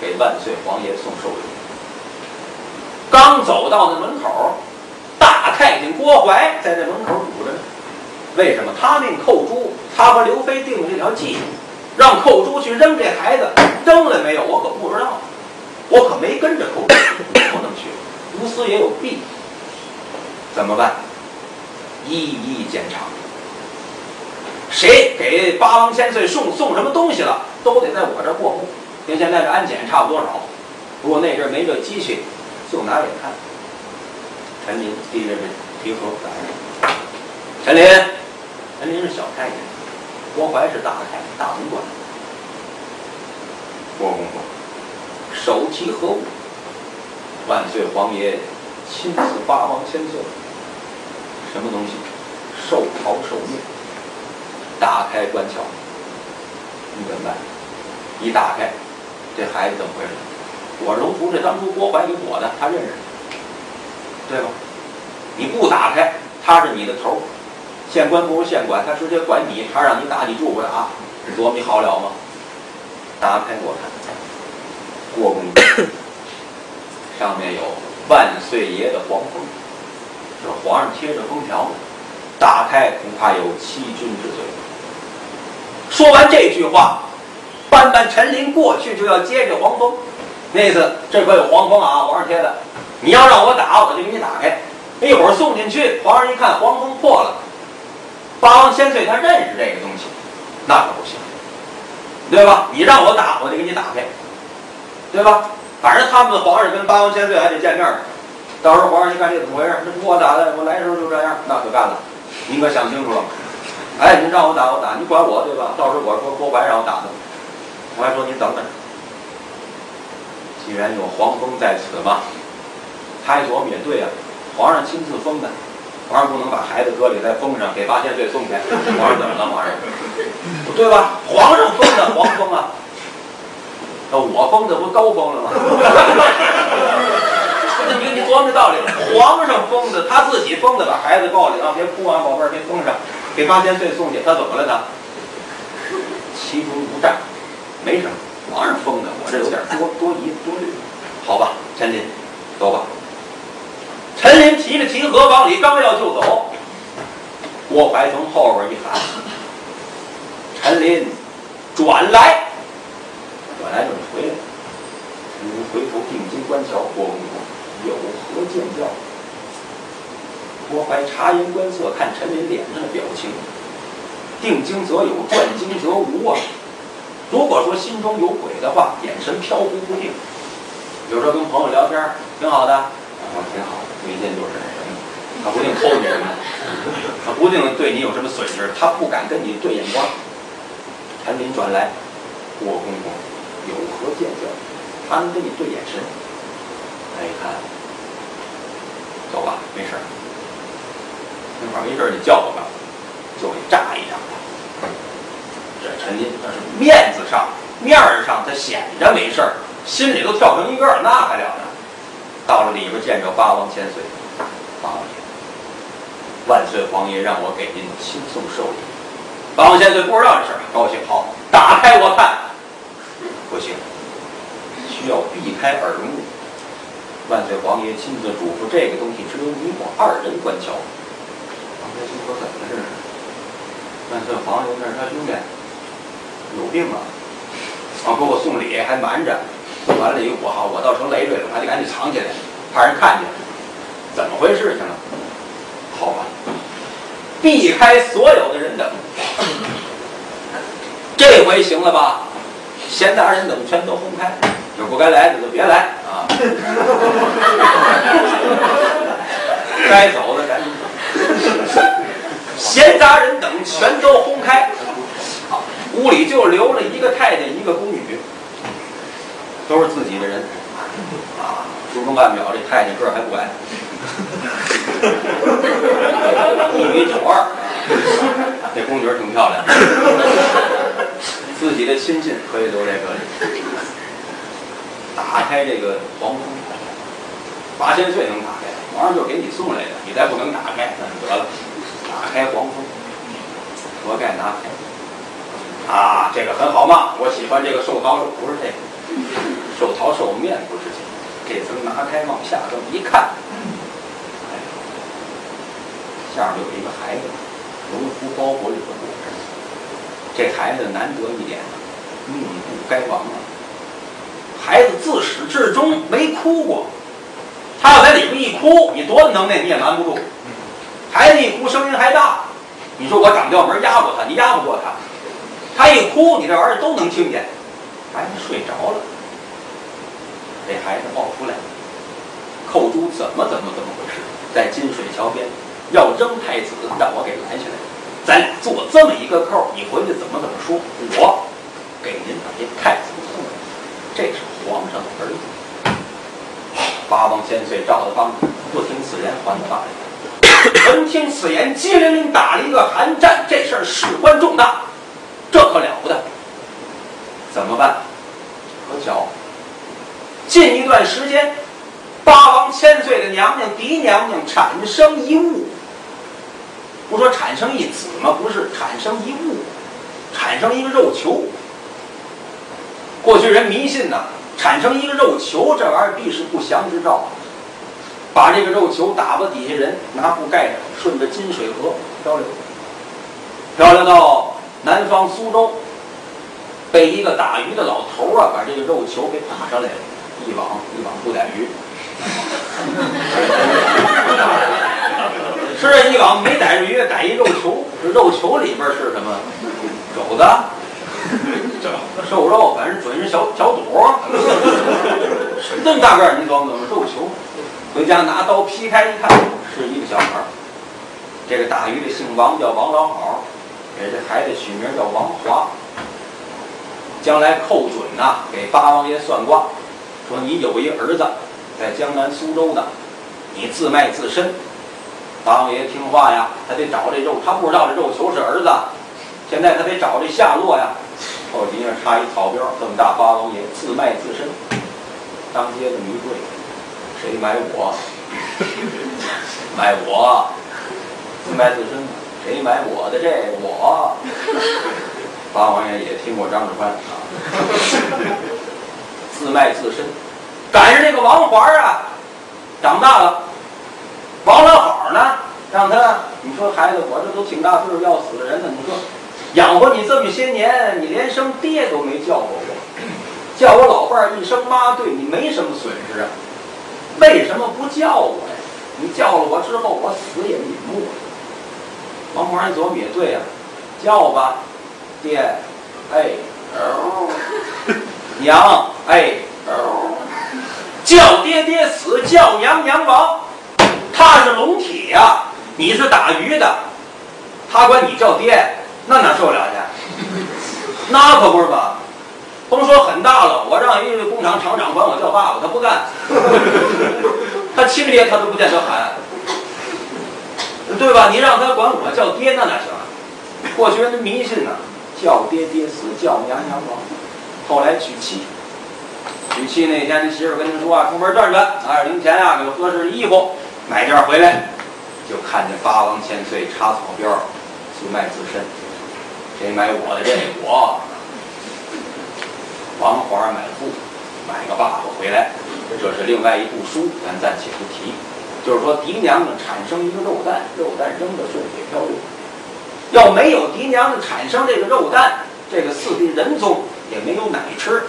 给万岁皇爷送寿礼。刚走到那门口，大太监郭槐在那门口堵着呢。为什么？他命寇珠，他和刘飞定了这条计，让寇珠去扔这孩子，扔了没有？我可不知道，我可没跟着寇珠，不能去。吴思也有弊，怎么办？一一检查，谁给八王千岁送送什么东西了，都得在我这儿过目，跟现在这安检差不多少。不过那阵没这机器。就拿眼看，陈林递着这提盒来了。陈林，陈林是小太监，郭槐是大太大总管。郭公公，手提何物？万岁皇爷亲赐八王千岁。什么东西？寿桃寿面。打开官瞧，一本办。一打开，这孩子怎么回事？我龙图这当初郭槐给我的，他认识，对吧？你不打开，他是你的头儿，县官不如县管，他直接管你，他让你打你住不打，琢磨你好了吗？打开我看，郭公 上面有万岁爷的黄封，就是皇上贴着封条，打开恐怕有欺君之罪。说完这句话，班班陈林过去就要接这黄封。那意思，这可有黄封啊，皇上贴的。你要让我打，我就给你打开。一会儿送进去，皇上一看黄封破了，八王千岁他认识这个东西，那可不行，对吧？你让我打，我就给你打开，对吧？反正他们皇上跟八王千岁还得见面儿。到时候皇上一看这怎么回事？这不我打的，我来的时候就这样，那可干了。您可想清楚了。哎，您让我打我打，你管我对吧？到时候我说郭白让我打的，我还说你等等。既然有皇封在此嘛，他一琢磨也对呀，皇上亲自封的，皇上不能把孩子搁里再封上，给八千岁送去，皇上怎么了？皇上，对吧？皇上封的皇封啊，那我封的不都封了吗？你你琢磨这道理，皇上封的，他自己封的，把孩子抱里啊，别哭啊，宝贝儿，别封上，给八千岁送去，他怎么了他？其中无诈，没什么。皇上封的，我这有点多多疑多虑，好吧，陈林，走吧。陈林提着提盒往里刚要就走，郭槐从后边一喊：“陈林，转来！”转来就是回来。陈林回头定睛观瞧，郭公公有何见教？郭槐察言观色，看陈林脸上的表情，定睛则有，转睛则无啊。如果说心中有鬼的话，眼神飘忽不定。有时候跟朋友聊天挺好的，啊，挺好的，明天就是那什么，他不定偷你什么，他不定对你有什么损失，他不敢跟你对眼光。陈林转来，郭公公有何见教？他能跟你对眼神？他一看，走吧，没事儿。那会儿没事儿，你叫我吧，就给炸一炸。这陈林那是面子上、面儿上，他显着没事儿，心里都跳成一个，那还了得？到了里边见着八王千岁，八王爷，万岁皇爷让我给您亲送寿礼。八王千岁不知道这事儿，高兴好，打开我看，不行，需要避开耳目。万岁皇爷亲自嘱咐，这个东西只有你我二人观瞧。王爷心说怎么回事？万岁皇爷那是他兄弟。有病啊！啊，给我送礼还瞒着，完了以后我好，我倒成累赘了，还得赶紧藏起来，怕人看见，怎么回事情了？好吧，避开所有的人等。这回行了吧？闲杂人等全都轰开，有不该来的就别来啊！该走的赶紧走，闲杂人等全都轰开。好，屋里就留了一个太监，一个宫女，都是自己的人啊。书中暗表，这太监个儿还不矮，一米九二。这宫女挺漂亮，自己的亲信可以留在这里。打开这个皇宫，八千岁能打开，皇上就给你送来的，你再不能打开，那就得了。打开皇宫，锅盖拿开。啊，这个很好嘛，我喜欢这个寿桃肉，不是这个，寿桃寿面不是这个，这层拿开往下这么一看，哎，下面有一个孩子。农夫包裹里的果实，这孩子难得一点，命不该亡啊！孩子自始至终没哭过，他要在里边一哭，你多能耐你也瞒不住。孩子一哭声音还大，你说我掌调门压过他，你压不过他。他一哭，你这玩意儿都能听见。孩子睡着了，这孩子抱出来，寇珠怎么怎么怎么回事？在金水桥边。要扔太子，让我给拦下来。咱俩做这么一个扣，你回去怎么怎么说？我给您把这太子送来，这是皇上的儿子。八王千岁赵德芳不听此言，还话来。闻听此言，激灵灵打了一个寒战。这事儿事关重大，这可了不得。怎么办？可巧，近一段时间，八王千岁的娘娘嫡娘娘产生一物。不说产生一子吗？不是，产生一物，产生一个肉球。过去人迷信呐，产生一个肉球，这玩意儿必是不祥之兆。把这个肉球打发底下人，拿布盖上，顺着金水河漂流，漂流到南方苏州，被一个打鱼的老头啊，把这个肉球给打上来了，一网一网不逮鱼。是一网没逮着鱼，逮一肉球。这肉球里边是什么？肘子、瘦肉，反正准是小小肚。这么大个儿，你懂不懂？肉球。回家拿刀劈开一看，是一个小孩儿。这个打鱼的姓王，叫王老好，给这孩子取名叫王华。将来寇准呐，给八王爷算卦，说你有一儿子，在江南苏州的，你自卖自身。八王爷听话呀，他得找这肉，他不知道这肉球是儿子，现在他得找这下落呀。后脊上插一草标，这么大八王爷自卖自身，当街的迷贵，谁买我？买我，自卖自身，谁买我的这我？八王爷也听过张志宽啊，自卖自身，赶上这个王华啊，长大了。王老好呢，让他，你说孩子，我这都挺大岁数要死的人了，你说养活你这么些年，你连声爹都没叫过我，叫我老伴儿一声妈，对你没什么损失啊？为什么不叫我呀？你叫了我之后，我死也瞑目了。王华一琢磨也对呀，叫吧，爹，哎，娘，哎，叫爹爹死，叫娘娘亡。他是龙体呀，你是打鱼的，他管你叫爹，那哪受得了去？那可不是吧？甭说很大了，我让一个工厂厂长管我叫爸爸，他不干。他亲爹他都不见得喊，对吧？你让他管我叫爹，那哪行啊？过去人迷信呐，叫爹爹死，叫娘娘亡。后来娶妻，娶妻那天，媳妇跟他说啊，出门转转，拿点零钱啊，给我合适的衣服。买件回来，就看见八王千岁插草标，自卖自身。谁买我的这我？王华买布，买个爸爸回来。这是另外一部书，咱暂且不提。就是说，嫡娘娘产生一个肉蛋，肉蛋扔到顺水漂流。要没有嫡娘娘产生这个肉蛋，这个四弟仁宗也没有奶吃。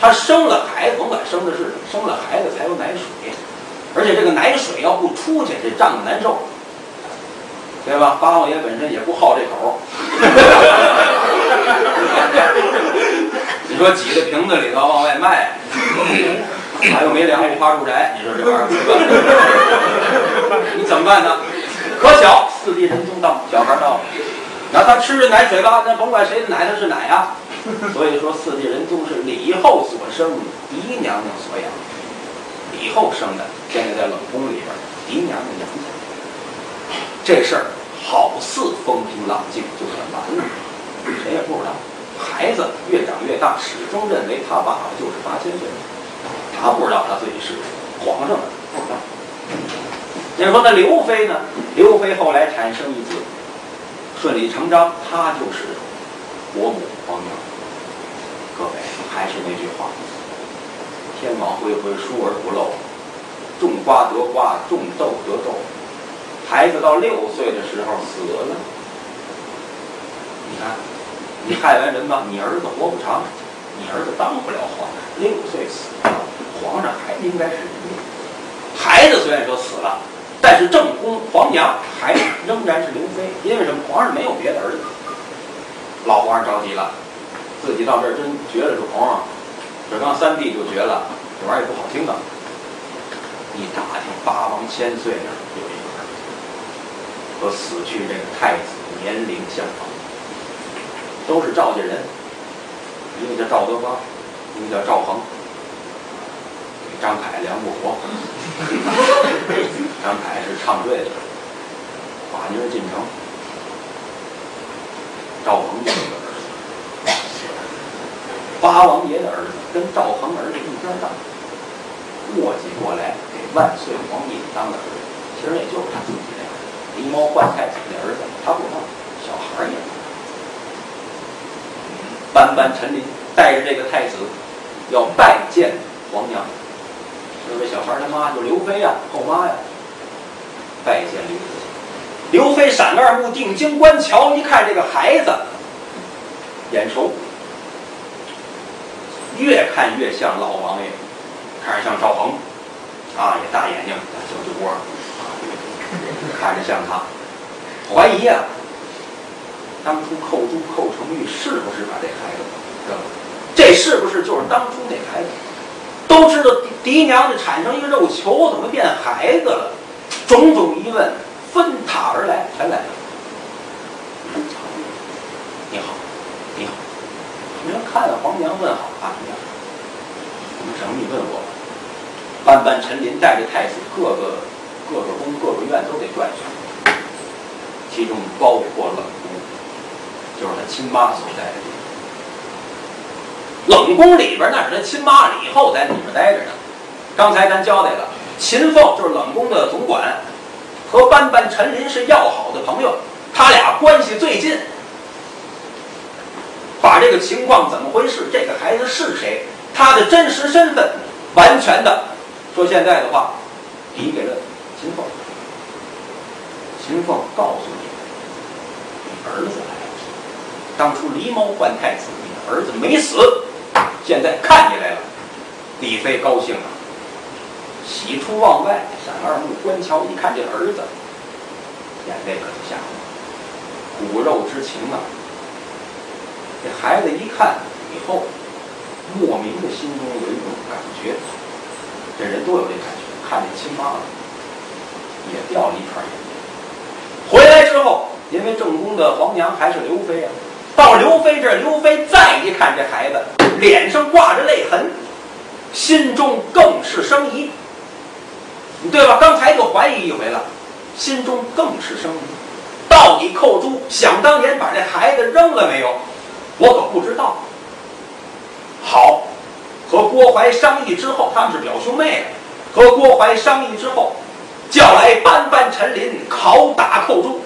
他生了孩子，甭管生的是什么，生了孩子才有奶水，而且这个奶水要不出去，这胀得难受。对吧？八王爷本身也不好这口。你说挤在瓶子里头往外卖，他又没粮不怕住宅，你说这玩意儿，你怎么办呢？可巧，四弟人中到，小孩到了，那他吃着奶水吧，那甭管谁的奶，他是奶呀。所以说，四季人宗是李后所生，嫡娘娘所养。李后生的，现在在冷宫里边，嫡娘娘养的。这事儿好似风平浪静，就算完了，谁也不知道。孩子越长越大，始终认为他爸爸就是八千岁，他不知道他自己是皇上，不知道。你说那刘妃呢？刘妃后来产生一子，顺理成章，他就是国母皇娘。各位，还是那句话：天网恢恢，疏而不漏；种瓜得瓜，种豆得豆。孩子到六岁的时候死了，你看，你害完人吧，你儿子活不长，你儿子当不了皇上。六岁死了，皇上还应该是你。孩子虽然说死了，但是正宫皇娘还仍然是刘妃，因为什么？皇上没有别的儿子。老皇上着急了，自己到这儿真绝了主公，这刚三弟就绝了，这玩意儿也不好听啊。一打听，八王千岁那儿有一个儿子。和死去这个太子年龄相仿，都是赵家人，一个叫赵德芳，一个叫赵恒。张凯梁不活，张凯是唱坠的，把妮进城。赵恒就是个儿子，八王爷的儿子跟赵恒儿子一边大，磨叽过来给万岁皇帝当的儿子，其实也就是他自己的。狸猫换太子的儿子，他不当，小孩儿也不知道。班班陈琳带着这个太子要拜见皇娘，就这小孩他妈就刘飞呀，后妈呀，拜见刘父亲。刘飞闪二目，定睛观瞧，一看这个孩子眼熟，越看越像老王爷，看着像赵恒，啊，也大眼睛，小酒窝。看着像他，怀疑啊，当初寇珠、寇成玉是不是把这孩子扔了？这是不是就是当初那孩子？都知道嫡娘家产生一个肉球，怎么变孩子了？种种疑问纷沓而来，全来了。你好，你好，你要看皇娘问好。啊，你好，什么？你问我？班班陈琳带着太子，各个。各个宫、各个院都得转去，其中包括冷宫，就是他亲妈所在的地方。冷宫里边那是他亲妈，李后在里边待着呢。刚才咱交代了，秦凤就是冷宫的总管，和班班陈琳是要好的朋友，他俩关系最近。把这个情况怎么回事？这个孩子是谁？他的真实身份，完全的说现在的话，抵给了。秦凤，秦凤告诉你，你儿子来。当初狸猫换太子，你儿子没死，现在看起来了。李妃高兴啊，喜出望外，闪二目观瞧，一看这儿子，眼泪可就下来了。骨肉之情啊，这孩子一看以后，莫名的心中有一种感觉，这人都有这感觉，看见亲妈了。也掉了一串眼泪。回来之后，因为正宫的皇娘还是刘妃啊，到刘飞这儿，刘飞再一看这孩子，脸上挂着泪痕，心中更是生疑，对吧？刚才就怀疑一回了，心中更是生疑。到底寇珠想当年把这孩子扔了没有？我可不知道。好，和郭淮商议之后，他们是表兄妹，和郭淮商议之后。叫来班班陈琳拷打寇珠。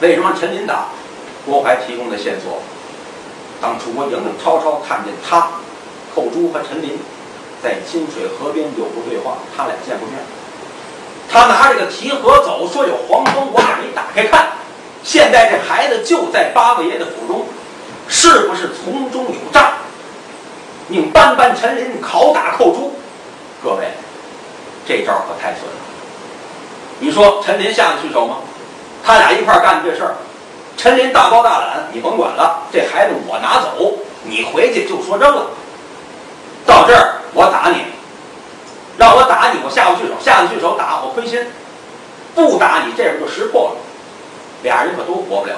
为什么陈琳打？郭淮提供的线索，当初我影影绰绰看见他，寇珠和陈琳在金水河边有过对话，他俩见过面。他拿着个提盒走，说有黄蜂，我俩一打开看，现在这孩子就在八位爷的府中，是不是从中有诈？命班班陈琳拷打寇珠。各位，这招可太损了。你说陈琳下得去手吗？他俩一块儿干这事儿。陈林大包大揽，你甭管了，这孩子我拿走，你回去就说扔了。到这儿我打你，让我打你，我下不去手，下得去手打我亏心，不打你这边就识破了，俩人可都活不了。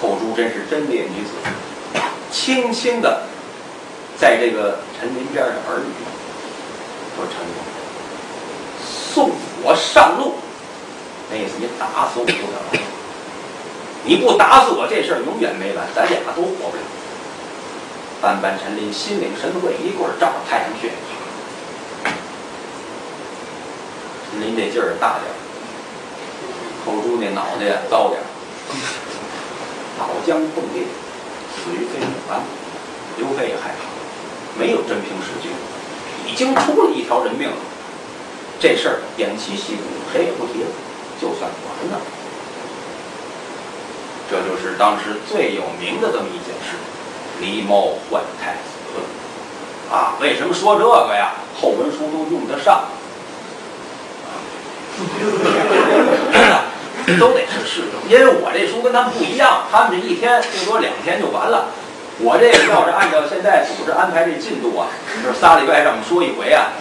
寇珠真是贞烈女子，轻轻的在这个陈林边上耳语说：“陈公，送我上路，那意思你打死我不得了。”你不打死我，这事儿永远没完，咱俩都活不了。斑斑陈林心领神会，一棍儿照着太阳穴。陈林这劲儿大点儿，口珠那脑袋呀糟点儿，脑浆迸裂，死于非命。完，刘备也害怕，没有真凭实据，已经出了一条人命了。这事儿偃旗息鼓，谁也不提了，就算完了。这就是当时最有名的这么一件事，狸猫换太子啊！为什么说这个呀？后文书都用得上，都得是事情。因为我这书跟他们不一样，他们这一天最多两天就完了。我这个要是按照现在组织安排这进度啊，就是仨礼拜让我们说一回啊，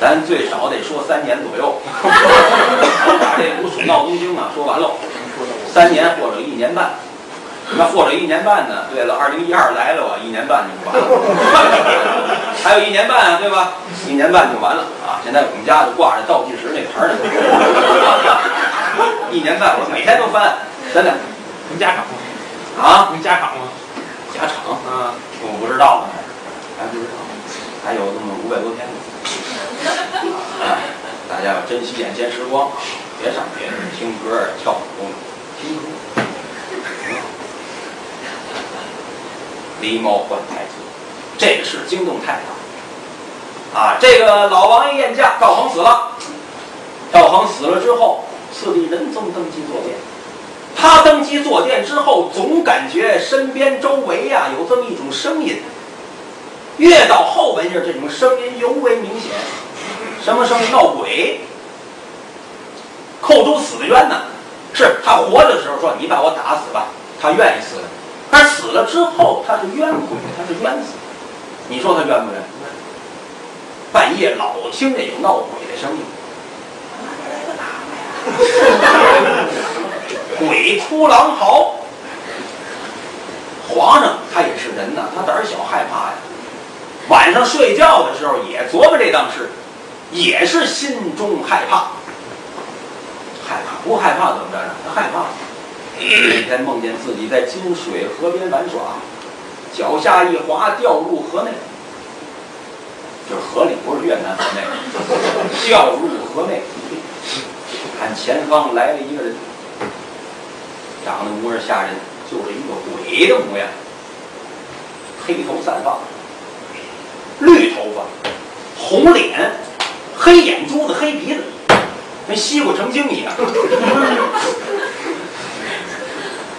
咱最少得说三年左右，把这五鼠闹东京啊说完喽。三年或者一年半，那或者一年半呢？对了，二零一二来了，我一年半就完了，还有一年半啊，对吧？一年半就完了啊！现在我们家就挂着倒计时那牌呢，一年半我每天都翻，真的。能加场吗？啊？能加场吗？加场？嗯，我不知道呢，还不知道，还有那么五百多天呢。大家要珍惜眼前时光，别上别的听歌跳舞。狸猫换太子，这个事惊动太大啊！这个老王爷宴驾，赵恒死了。赵恒死了之后，次第仁宗登基坐殿。他登基坐殿之后，总感觉身边周围呀有这么一种声音。越到后文页，这种声音尤为明显。什么声音？闹鬼。寇州死的冤呢？是他活着的时候说：“你把我打死吧。”他愿意死。他死了之后，他是冤鬼，他是冤死。你说他冤不冤？半夜老听见有闹鬼的声音，鬼哭狼嚎。皇上他也是人呐，他胆小害怕呀。晚上睡觉的时候也琢磨这档事，也是心中害怕。害怕不害怕怎么着呢？他害怕。那天梦见自己在金水河边玩耍，脚下一滑，掉入河内。就是河里，不是越南河内，掉入河内。看前方来了一个人，长得模样吓人，就是一个鬼的模样。黑头散发，绿头发，红脸，黑眼珠子，黑鼻子，跟西瓜成精一样。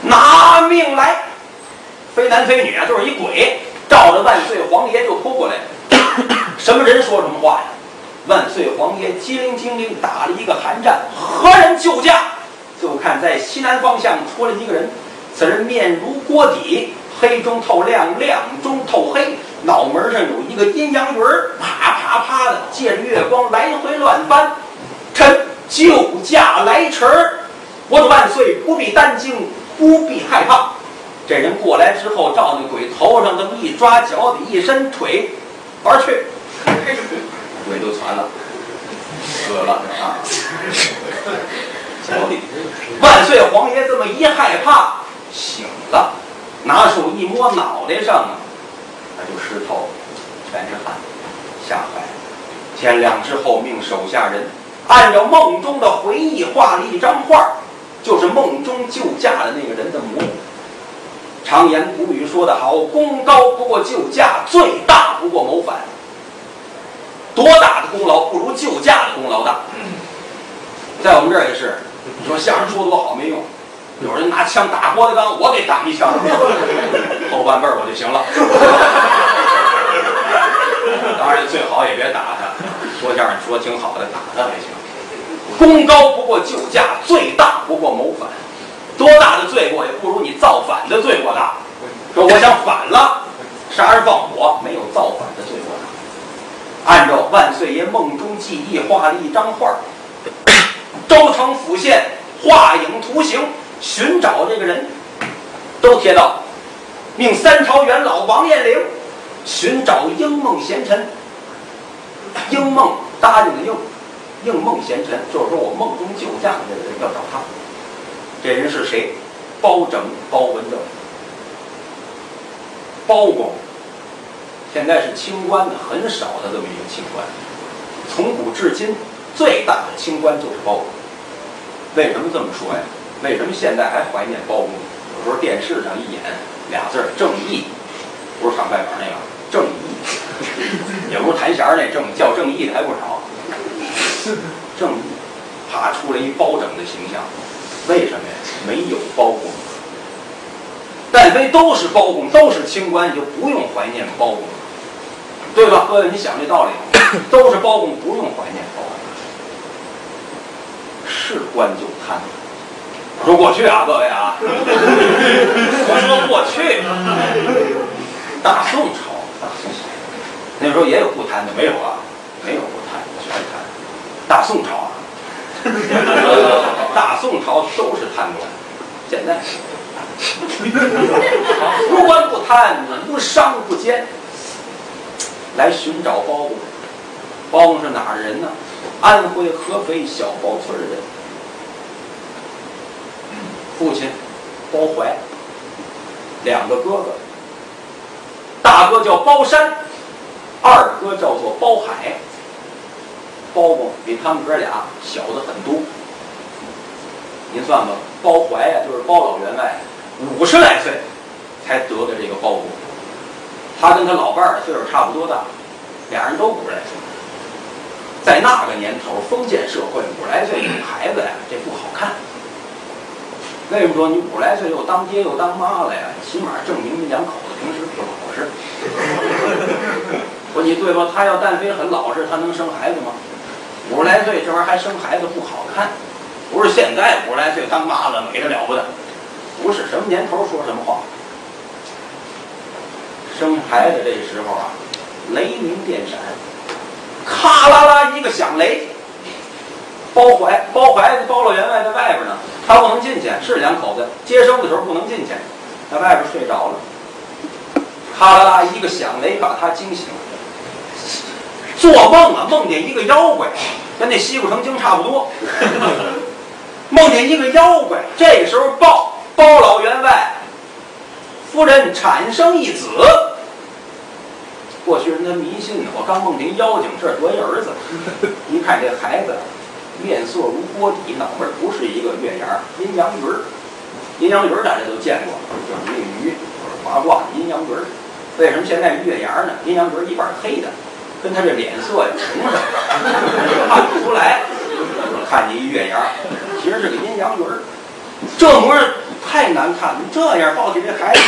拿命来！非男非女啊，就是一鬼，照着万岁皇爷就扑过来。什么人说什么话呀？万岁皇爷机灵精灵打了一个寒战，何人救驾？就看在西南方向出来一个人，此人面如锅底，黑中透亮，亮中透黑，脑门上有一个阴阳鱼儿，啪啪啪的借着月光来回乱翻。救驾来迟，我的万岁不必担惊。不必害怕，这人过来之后，照那鬼头上这么一抓，脚底一伸腿，玩去，鬼就传了，死了啊！脚底，万岁皇爷这么一害怕，醒了，拿手一摸脑袋上啊，那就湿透，全是汗，吓坏了。天亮之后，命手下人按照梦中的回忆画了一张画。就是梦中救驾的那个人的模样。常言古语说得好：“功高不过救驾，罪大不过谋反。”多大的功劳不如救驾的功劳大？在我们这儿也是，你说相声说多好没用，有人拿枪打郭德纲，我给挡一枪，后半辈儿我就行了。当然最好也别打他，说相声说挺好的，打他还行。功高不过救驾，罪大不过谋反。多大的罪过也不如你造反的罪过大。说我想反了，杀人放火，没有造反的罪过大。按照万岁爷梦中记忆画了一张画，州城府县画影图形，寻找这个人，都贴到，命三朝元老王彦龄寻找英梦贤臣。应梦答应的应，应梦贤臣，就是说我梦中救驾的这个人要找他。这人是谁？包拯，包文正。包公，现在是清官的很少的这么一个清官。从古至今，最大的清官就是包公。为什么这么说呀？为什么现在还怀念包公？有时候电视上一演俩字儿“正义”，不是上快板那个“正义”，也不是弹弦那正，叫正义的还不少。正义，啪出来一包拯的形象。为什么呀？没有包公。但非都是包公，都是清官，你就不用怀念包公，对吧？各位，你想这道理，都是包公，不用怀念包公。是官就贪。我说过去啊，各位啊，我说过去，大宋朝，大宋朝那时候也有不贪的，没有啊？没有不贪，全贪。大宋朝啊，大宋朝都是贪官，现在。无 官不贪，无商不奸。来寻找包公，包公是哪儿人呢？安徽合肥小包村人。父亲包怀，两个哥哥，大哥叫包山，二哥叫做包海。包公比他们哥俩小的很多。您算吧，包怀呀，就是包老员外。五十来岁才得的这个包公，他跟他老伴儿岁数差不多大，俩人都五十来岁。在那个年头，封建社会，五十来岁有孩子呀，这不好看。为什么说你五十来岁又当爹又当妈了呀？起码证明你两口子平时不老实。我说你对吧？他要但非很老实，他能生孩子吗？五十来岁这玩意儿还生孩子不好看，不是现在五十来岁当妈了美得了不得。不是什么年头说什么话。生孩子这时候啊，雷鸣电闪，咔啦啦一个响雷。包怀包怀包老员外在外边呢，他不能进去，是两口子接生的时候不能进去，在外边睡着了。咔啦啦一个响雷把他惊醒了。做梦啊，梦见一个妖怪，跟那《西部成精》差不多。梦见一个妖怪，这时候报。包老员外夫人产生一子，过去人家迷信呢。我刚梦见妖精，这多一儿子。一看这孩子，面色如锅底，脑门不是一个月牙阴阳鱼儿。阴阳鱼儿大家都见过，就是那鱼，就是八卦阴阳鱼儿。为什么现在月牙呢？阴阳鱼儿一半黑的，跟他这脸色呀，看不出来。看见一月牙，其实是个阴阳鱼儿，这模样。太难看了！这样抱起这孩子，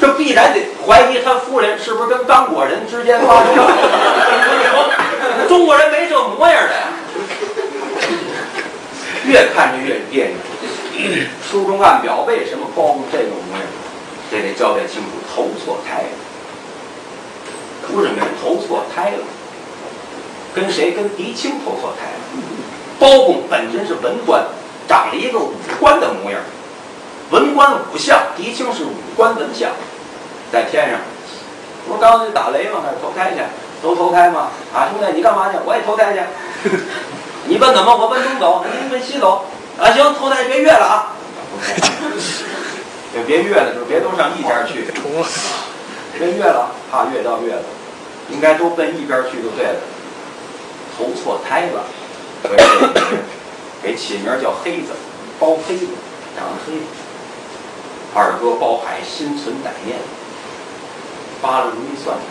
这必然得怀疑他夫人是不是跟刚果人之间发生了。中国人没这模样的呀，越看就越别扭。书中暗表为什么包公这个模样，这得交代清楚。投错胎了，不是没投错胎了，跟谁？跟狄青投错胎了。包公本身是文官。长了一个武官的模样，文官武相，狄青是武官文相，在天上，不是刚才打雷吗？还是投胎去？都投胎吗？啊，兄弟，你干嘛去？我也投胎去。你奔怎么？我奔东走，您奔西走。啊，行，投胎别越了啊！别 别越了，就是别都上一家去。别越了，怕越到越了，应该都奔一边去就对了。投错胎了。给起名叫黑子，包黑子，长得黑。二哥包海心存歹念，扒了如意算盘，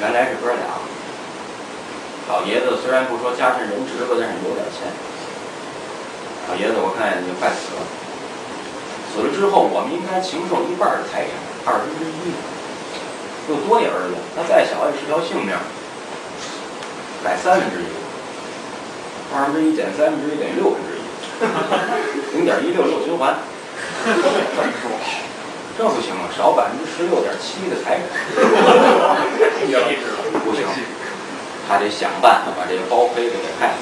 原来是哥俩。老爷子虽然不说家产人值吧，但是有点钱。老爷子我看就快死了，死了之后我们应该承受一半的财产，二分之一。又多一儿子，他再小也是条性命，改三分之一。二分之一减三分之一等于六分之一，零点一六六循环。这这不行啊，少百分之十六点七的财产。不行，他得想办法把这个包黑的给害死。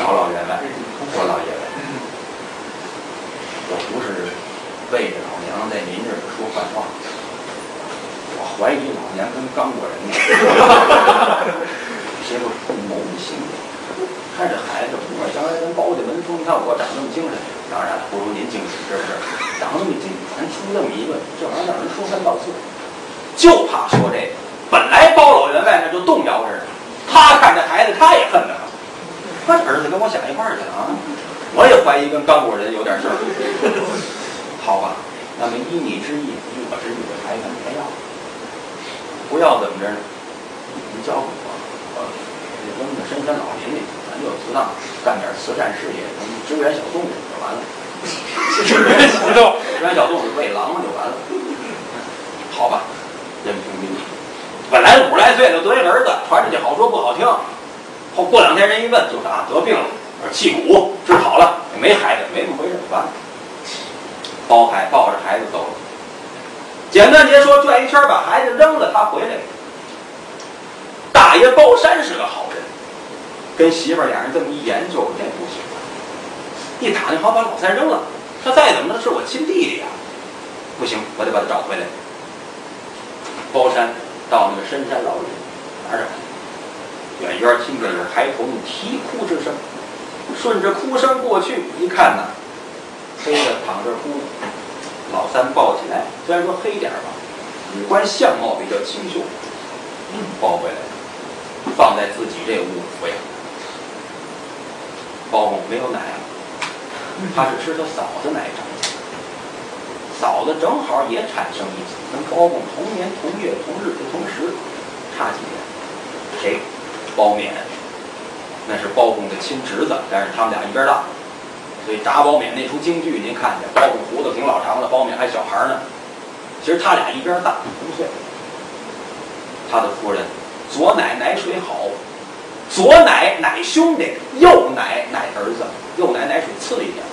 找老员外，说老爷子，我不是为着老娘在您这儿说坏话，我怀疑老娘跟刚果人结过谋心。看这孩子，不管将来跟包家门风，你看我长那么精神，当然了，不如您精神，是不是？长那么精神，咱出这么一个，这玩意儿让人说三道四，就怕说这个。本来包老员外那就动摇着呢，他看这孩子，他也恨他。他儿子跟我想一块儿去了啊！我也怀疑跟刚果人有点事儿。好吧，那么依你之意，依我之意，这孩子别要，不要怎么着呢？你教给我，我扔到深山老林里。咱就适当干点慈善事业，支援小动物就完了。支援小动物，支援小动物喂狼就完了。好吧，任凭你。本来五十来岁就得一儿子，传出去好说不好听。后过两天人一问，就是啊得病了，气骨治好了，没孩子，没那么回事，完了。包海抱着孩子走了。简单结说，转一圈把孩子扔了，他回来了。大爷包山是个好人。跟媳妇俩人这么一研究，这不行。一打听好，把老三扔了。他再怎么着是我亲弟弟呀，不行，我得把他找回来。包山到那个深山老林哪儿？远远听见有孩童啼哭之声，顺着哭声过去，一看呐，黑的躺着哭呢。老三抱起来，虽然说黑点儿吧，五官相貌比较清秀，抱回来，放在自己这屋抚养。包公没有奶，他是吃他嫂子奶长大的。嫂子正好也产生一子，跟包公同年同月同日同时，差几年。谁？包勉，那是包公的亲侄子，但是他们俩一边大，所以铡包勉那出京剧您看见，包公胡子挺老长的，包勉还小孩呢。其实他俩一边大，同岁。他的夫人左奶奶水好。左奶奶兄弟，右奶奶儿子，右奶奶水次一点。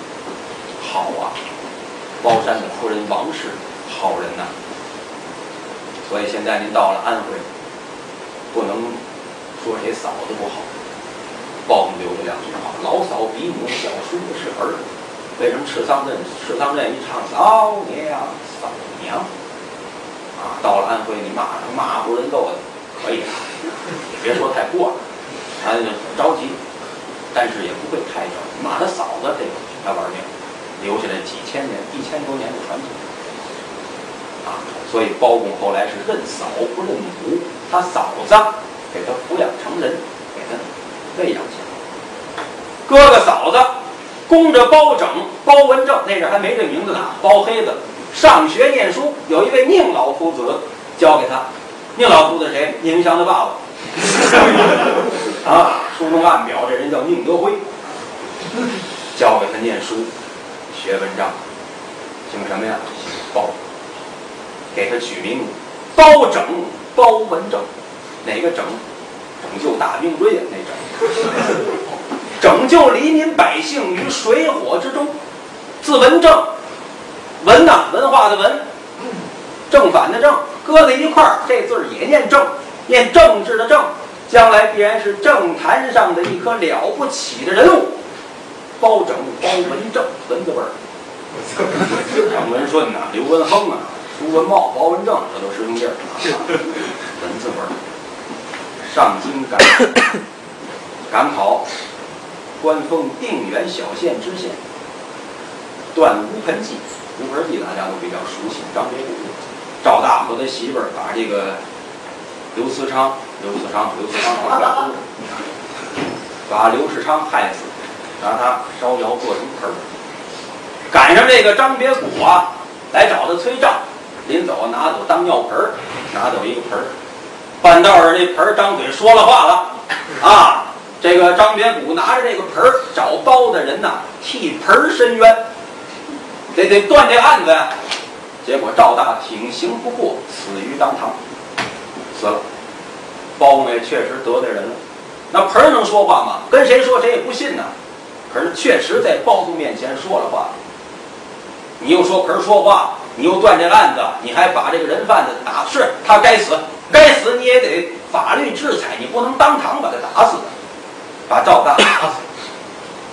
好啊，包山的夫人王氏，好人呐。所以现在您到了安徽，不能说谁嫂子不好。包公留下两句话：老嫂比母，小叔子是儿。为什么赤桑镇？赤桑镇一唱嫂娘嫂娘，啊，到了安徽你骂他骂不人揍的可以，也别说太过了。他就很着急，但是也不会太着急。骂他嫂子，这个他玩命，留下来几千年、一千多年的传统啊！所以包公后来是认嫂不认母，他嫂子给他抚养成人，给他喂养起来。哥哥嫂子供着包拯、包文正，那阵还没这名字呢。包黑子上学念书，有一位宁老夫子教给他。宁老夫子谁？宁祥的爸爸。啊，书中暗表这人叫宁德辉，教给他念书、学文章，姓什么呀？姓包，给他取名包拯、包文正，哪个拯？拯救大兵瑞呀，那拯，拯救黎民百姓于水火之中。字文正，文呐，文化的文，正反的正，搁在一块儿，这字儿也念正，念政治的政。将来必然是政坛上的一颗了不起的人物，包拯、包文正，文字辈儿，张文顺呐，刘文亨啊，朱文茂、包文正，这都师兄弟儿啊，文字辈儿。上京赶 赶考，官封定远小县知县。断乌盆记，乌盆记大家都比较熟悉，张别谷，赵大和他媳妇儿把这个。刘思昌，刘思昌，刘思昌把刘世昌害死，让他烧窑做成盆儿。赶上这个张别谷啊，来找他催账，临走拿走当尿盆儿，拿走一个盆儿。半道上这盆儿张嘴说了话了，啊，这个张别谷拿着这个盆儿找包的人呐，替盆儿伸冤，得得断这案子呀。结果赵大挺刑不过，死于当堂。死了，包公也确实得罪人了，那盆儿能说话吗？跟谁说谁也不信呢。可是确实在包公面前说了话。你又说盆儿说话，你又断这案子，你还把这个人贩子打，是他该死，该死你也得法律制裁，你不能当场把他打死，把赵大打死，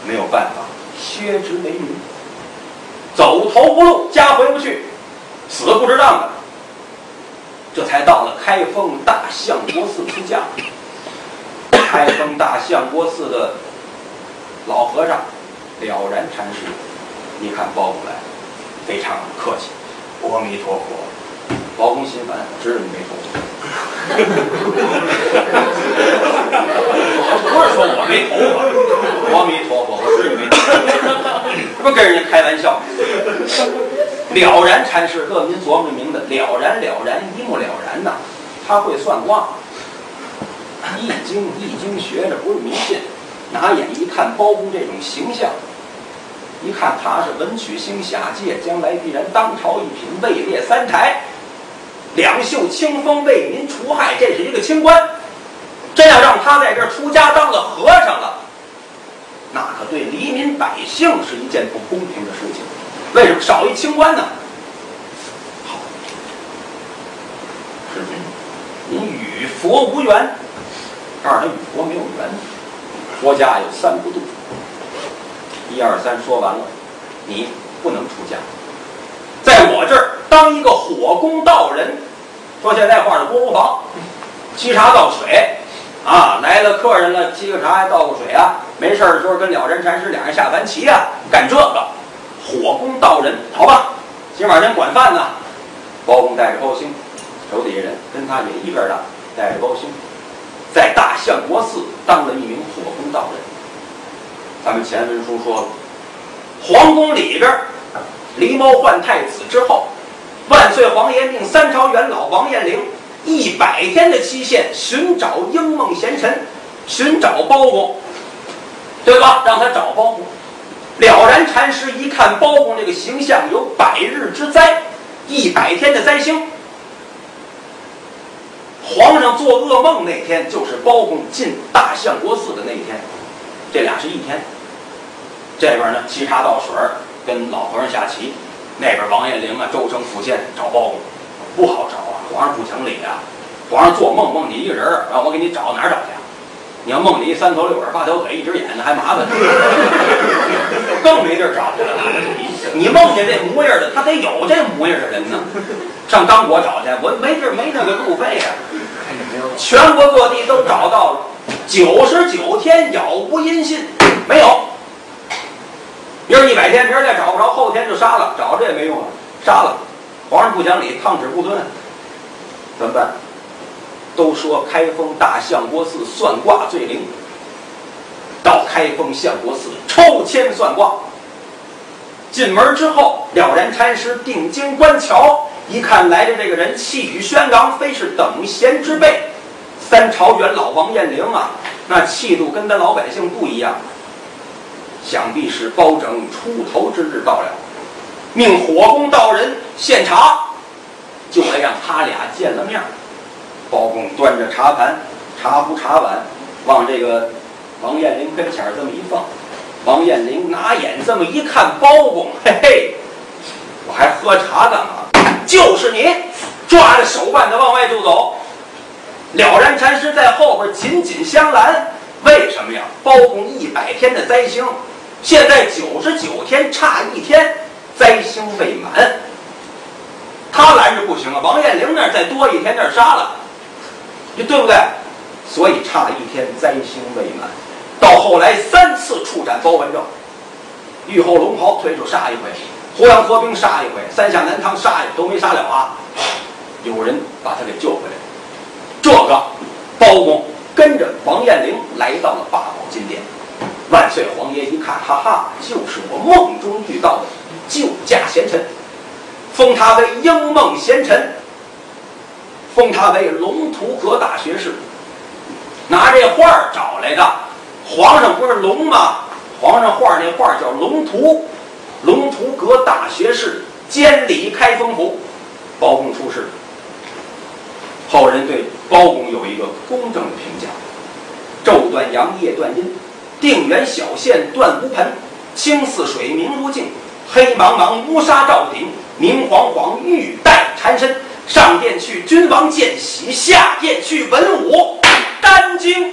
没有办法，削职为民，走投无路，家回不去，死不值当的，这才到了开封大相国寺出家。开封大相国寺的老和尚了然禅师，一看包公来了，非常客气，阿弥陀佛。包公心烦，知道你没头发，不是说我没头发，阿弥陀佛，我知你没头发，这不跟人家开玩笑。了然禅师，乐您琢磨这名字，了然了然，一目了然呐，他会算卦。易经，易经学着不是迷信，拿眼一看包公这种形象，一看他是文曲星下界，将来必然当朝一品，位列三台，两袖清风为民除害，这是一个清官。真要让他在这儿出家当了和尚了，那可对黎民百姓是一件不公平的事情。为什么少一清官呢？好，师君，你与佛无缘。告诉他与佛没有缘，佛家有三不度，一二三说完了，你不能出家，在我这儿当一个火工道人，说现在话是锅炉房，沏茶倒水，啊，来了客人了，沏个茶还倒个水啊，没事的时候跟了人禅师两人下盘棋啊，干这个，火工道人，好吧，今晚先管饭呢。包公带着包兴，手底下人跟他也一边大，带着包兴。在大相国寺当了一名火工道人。咱们前文书说了，皇宫里边，狸猫换太子之后，万岁皇爷命三朝元老王彦龄一百天的期限寻找英梦贤臣，寻找包公，对吧？让他找包公。了然禅师一看包公这个形象有百日之灾，一百天的灾星。皇上做噩梦那天，就是包公进大相国寺的那一天，这俩是一天。这边呢，沏茶倒水跟老和尚下棋；那边王彦龄啊，周城府县找包公，不好找啊！皇上不讲理啊！皇上做梦梦你一个人让我给你找哪儿找去？你要梦你三头六耳八条腿一只眼，那还麻烦，更没地儿找去了。你梦见这模样的，他得有这模样的人呢。上刚果找去，我没地儿，没那个路费啊。全国各地都找到了，九十九天杳无音信，没有。明天，明儿再找不着，后天就杀了，找着也没用了，杀了。皇上不讲理，烫指不遵，怎么办？都说开封大相国寺算卦最灵，到开封相国寺抽签算卦。进门之后，了然禅师定睛观瞧。一看来的这个人气宇轩昂，非是等闲之辈。三朝元老王彦龄啊，那气度跟咱老百姓不一样。想必是包拯出头之日到了，命火攻道人献茶，就来让他俩见了面。包公端着茶盘、茶壶、茶碗，往这个王彦龄跟前这么一放。王彦龄拿眼这么一看，包公，嘿嘿，我还喝茶干嘛？就是你，抓着手腕子往外就走。了然禅师在后边紧紧相拦。为什么呀？包公一百天的灾星，现在九十九天差一天，灾星未满。他拦着不行啊！王彦玲那儿再多一天，那儿杀了，你对不对？所以差一天，灾星未满。到后来三次处斩包文正，玉后龙袍推出杀一回。胡杨合兵杀一回，三下南唐杀一回都没杀了啊！有人把他给救回来。这个包公跟着王彦霖来到了八宝金殿。万岁皇爷一看，哈哈，就是我梦中遇到的救驾贤臣，封他为英梦贤臣，封他为龙图阁大学士。拿这画找来的，皇上不是龙吗？皇上画那画叫龙图。龙图阁大学士监理开封府，包公出世。后人对包公有一个公正的评价：昼断阳，夜断阴，定远小县断无盆，清似水，明如镜，黑茫茫乌纱罩顶，明晃晃玉带缠身。上殿去，君王见喜；下殿去，文武丹经。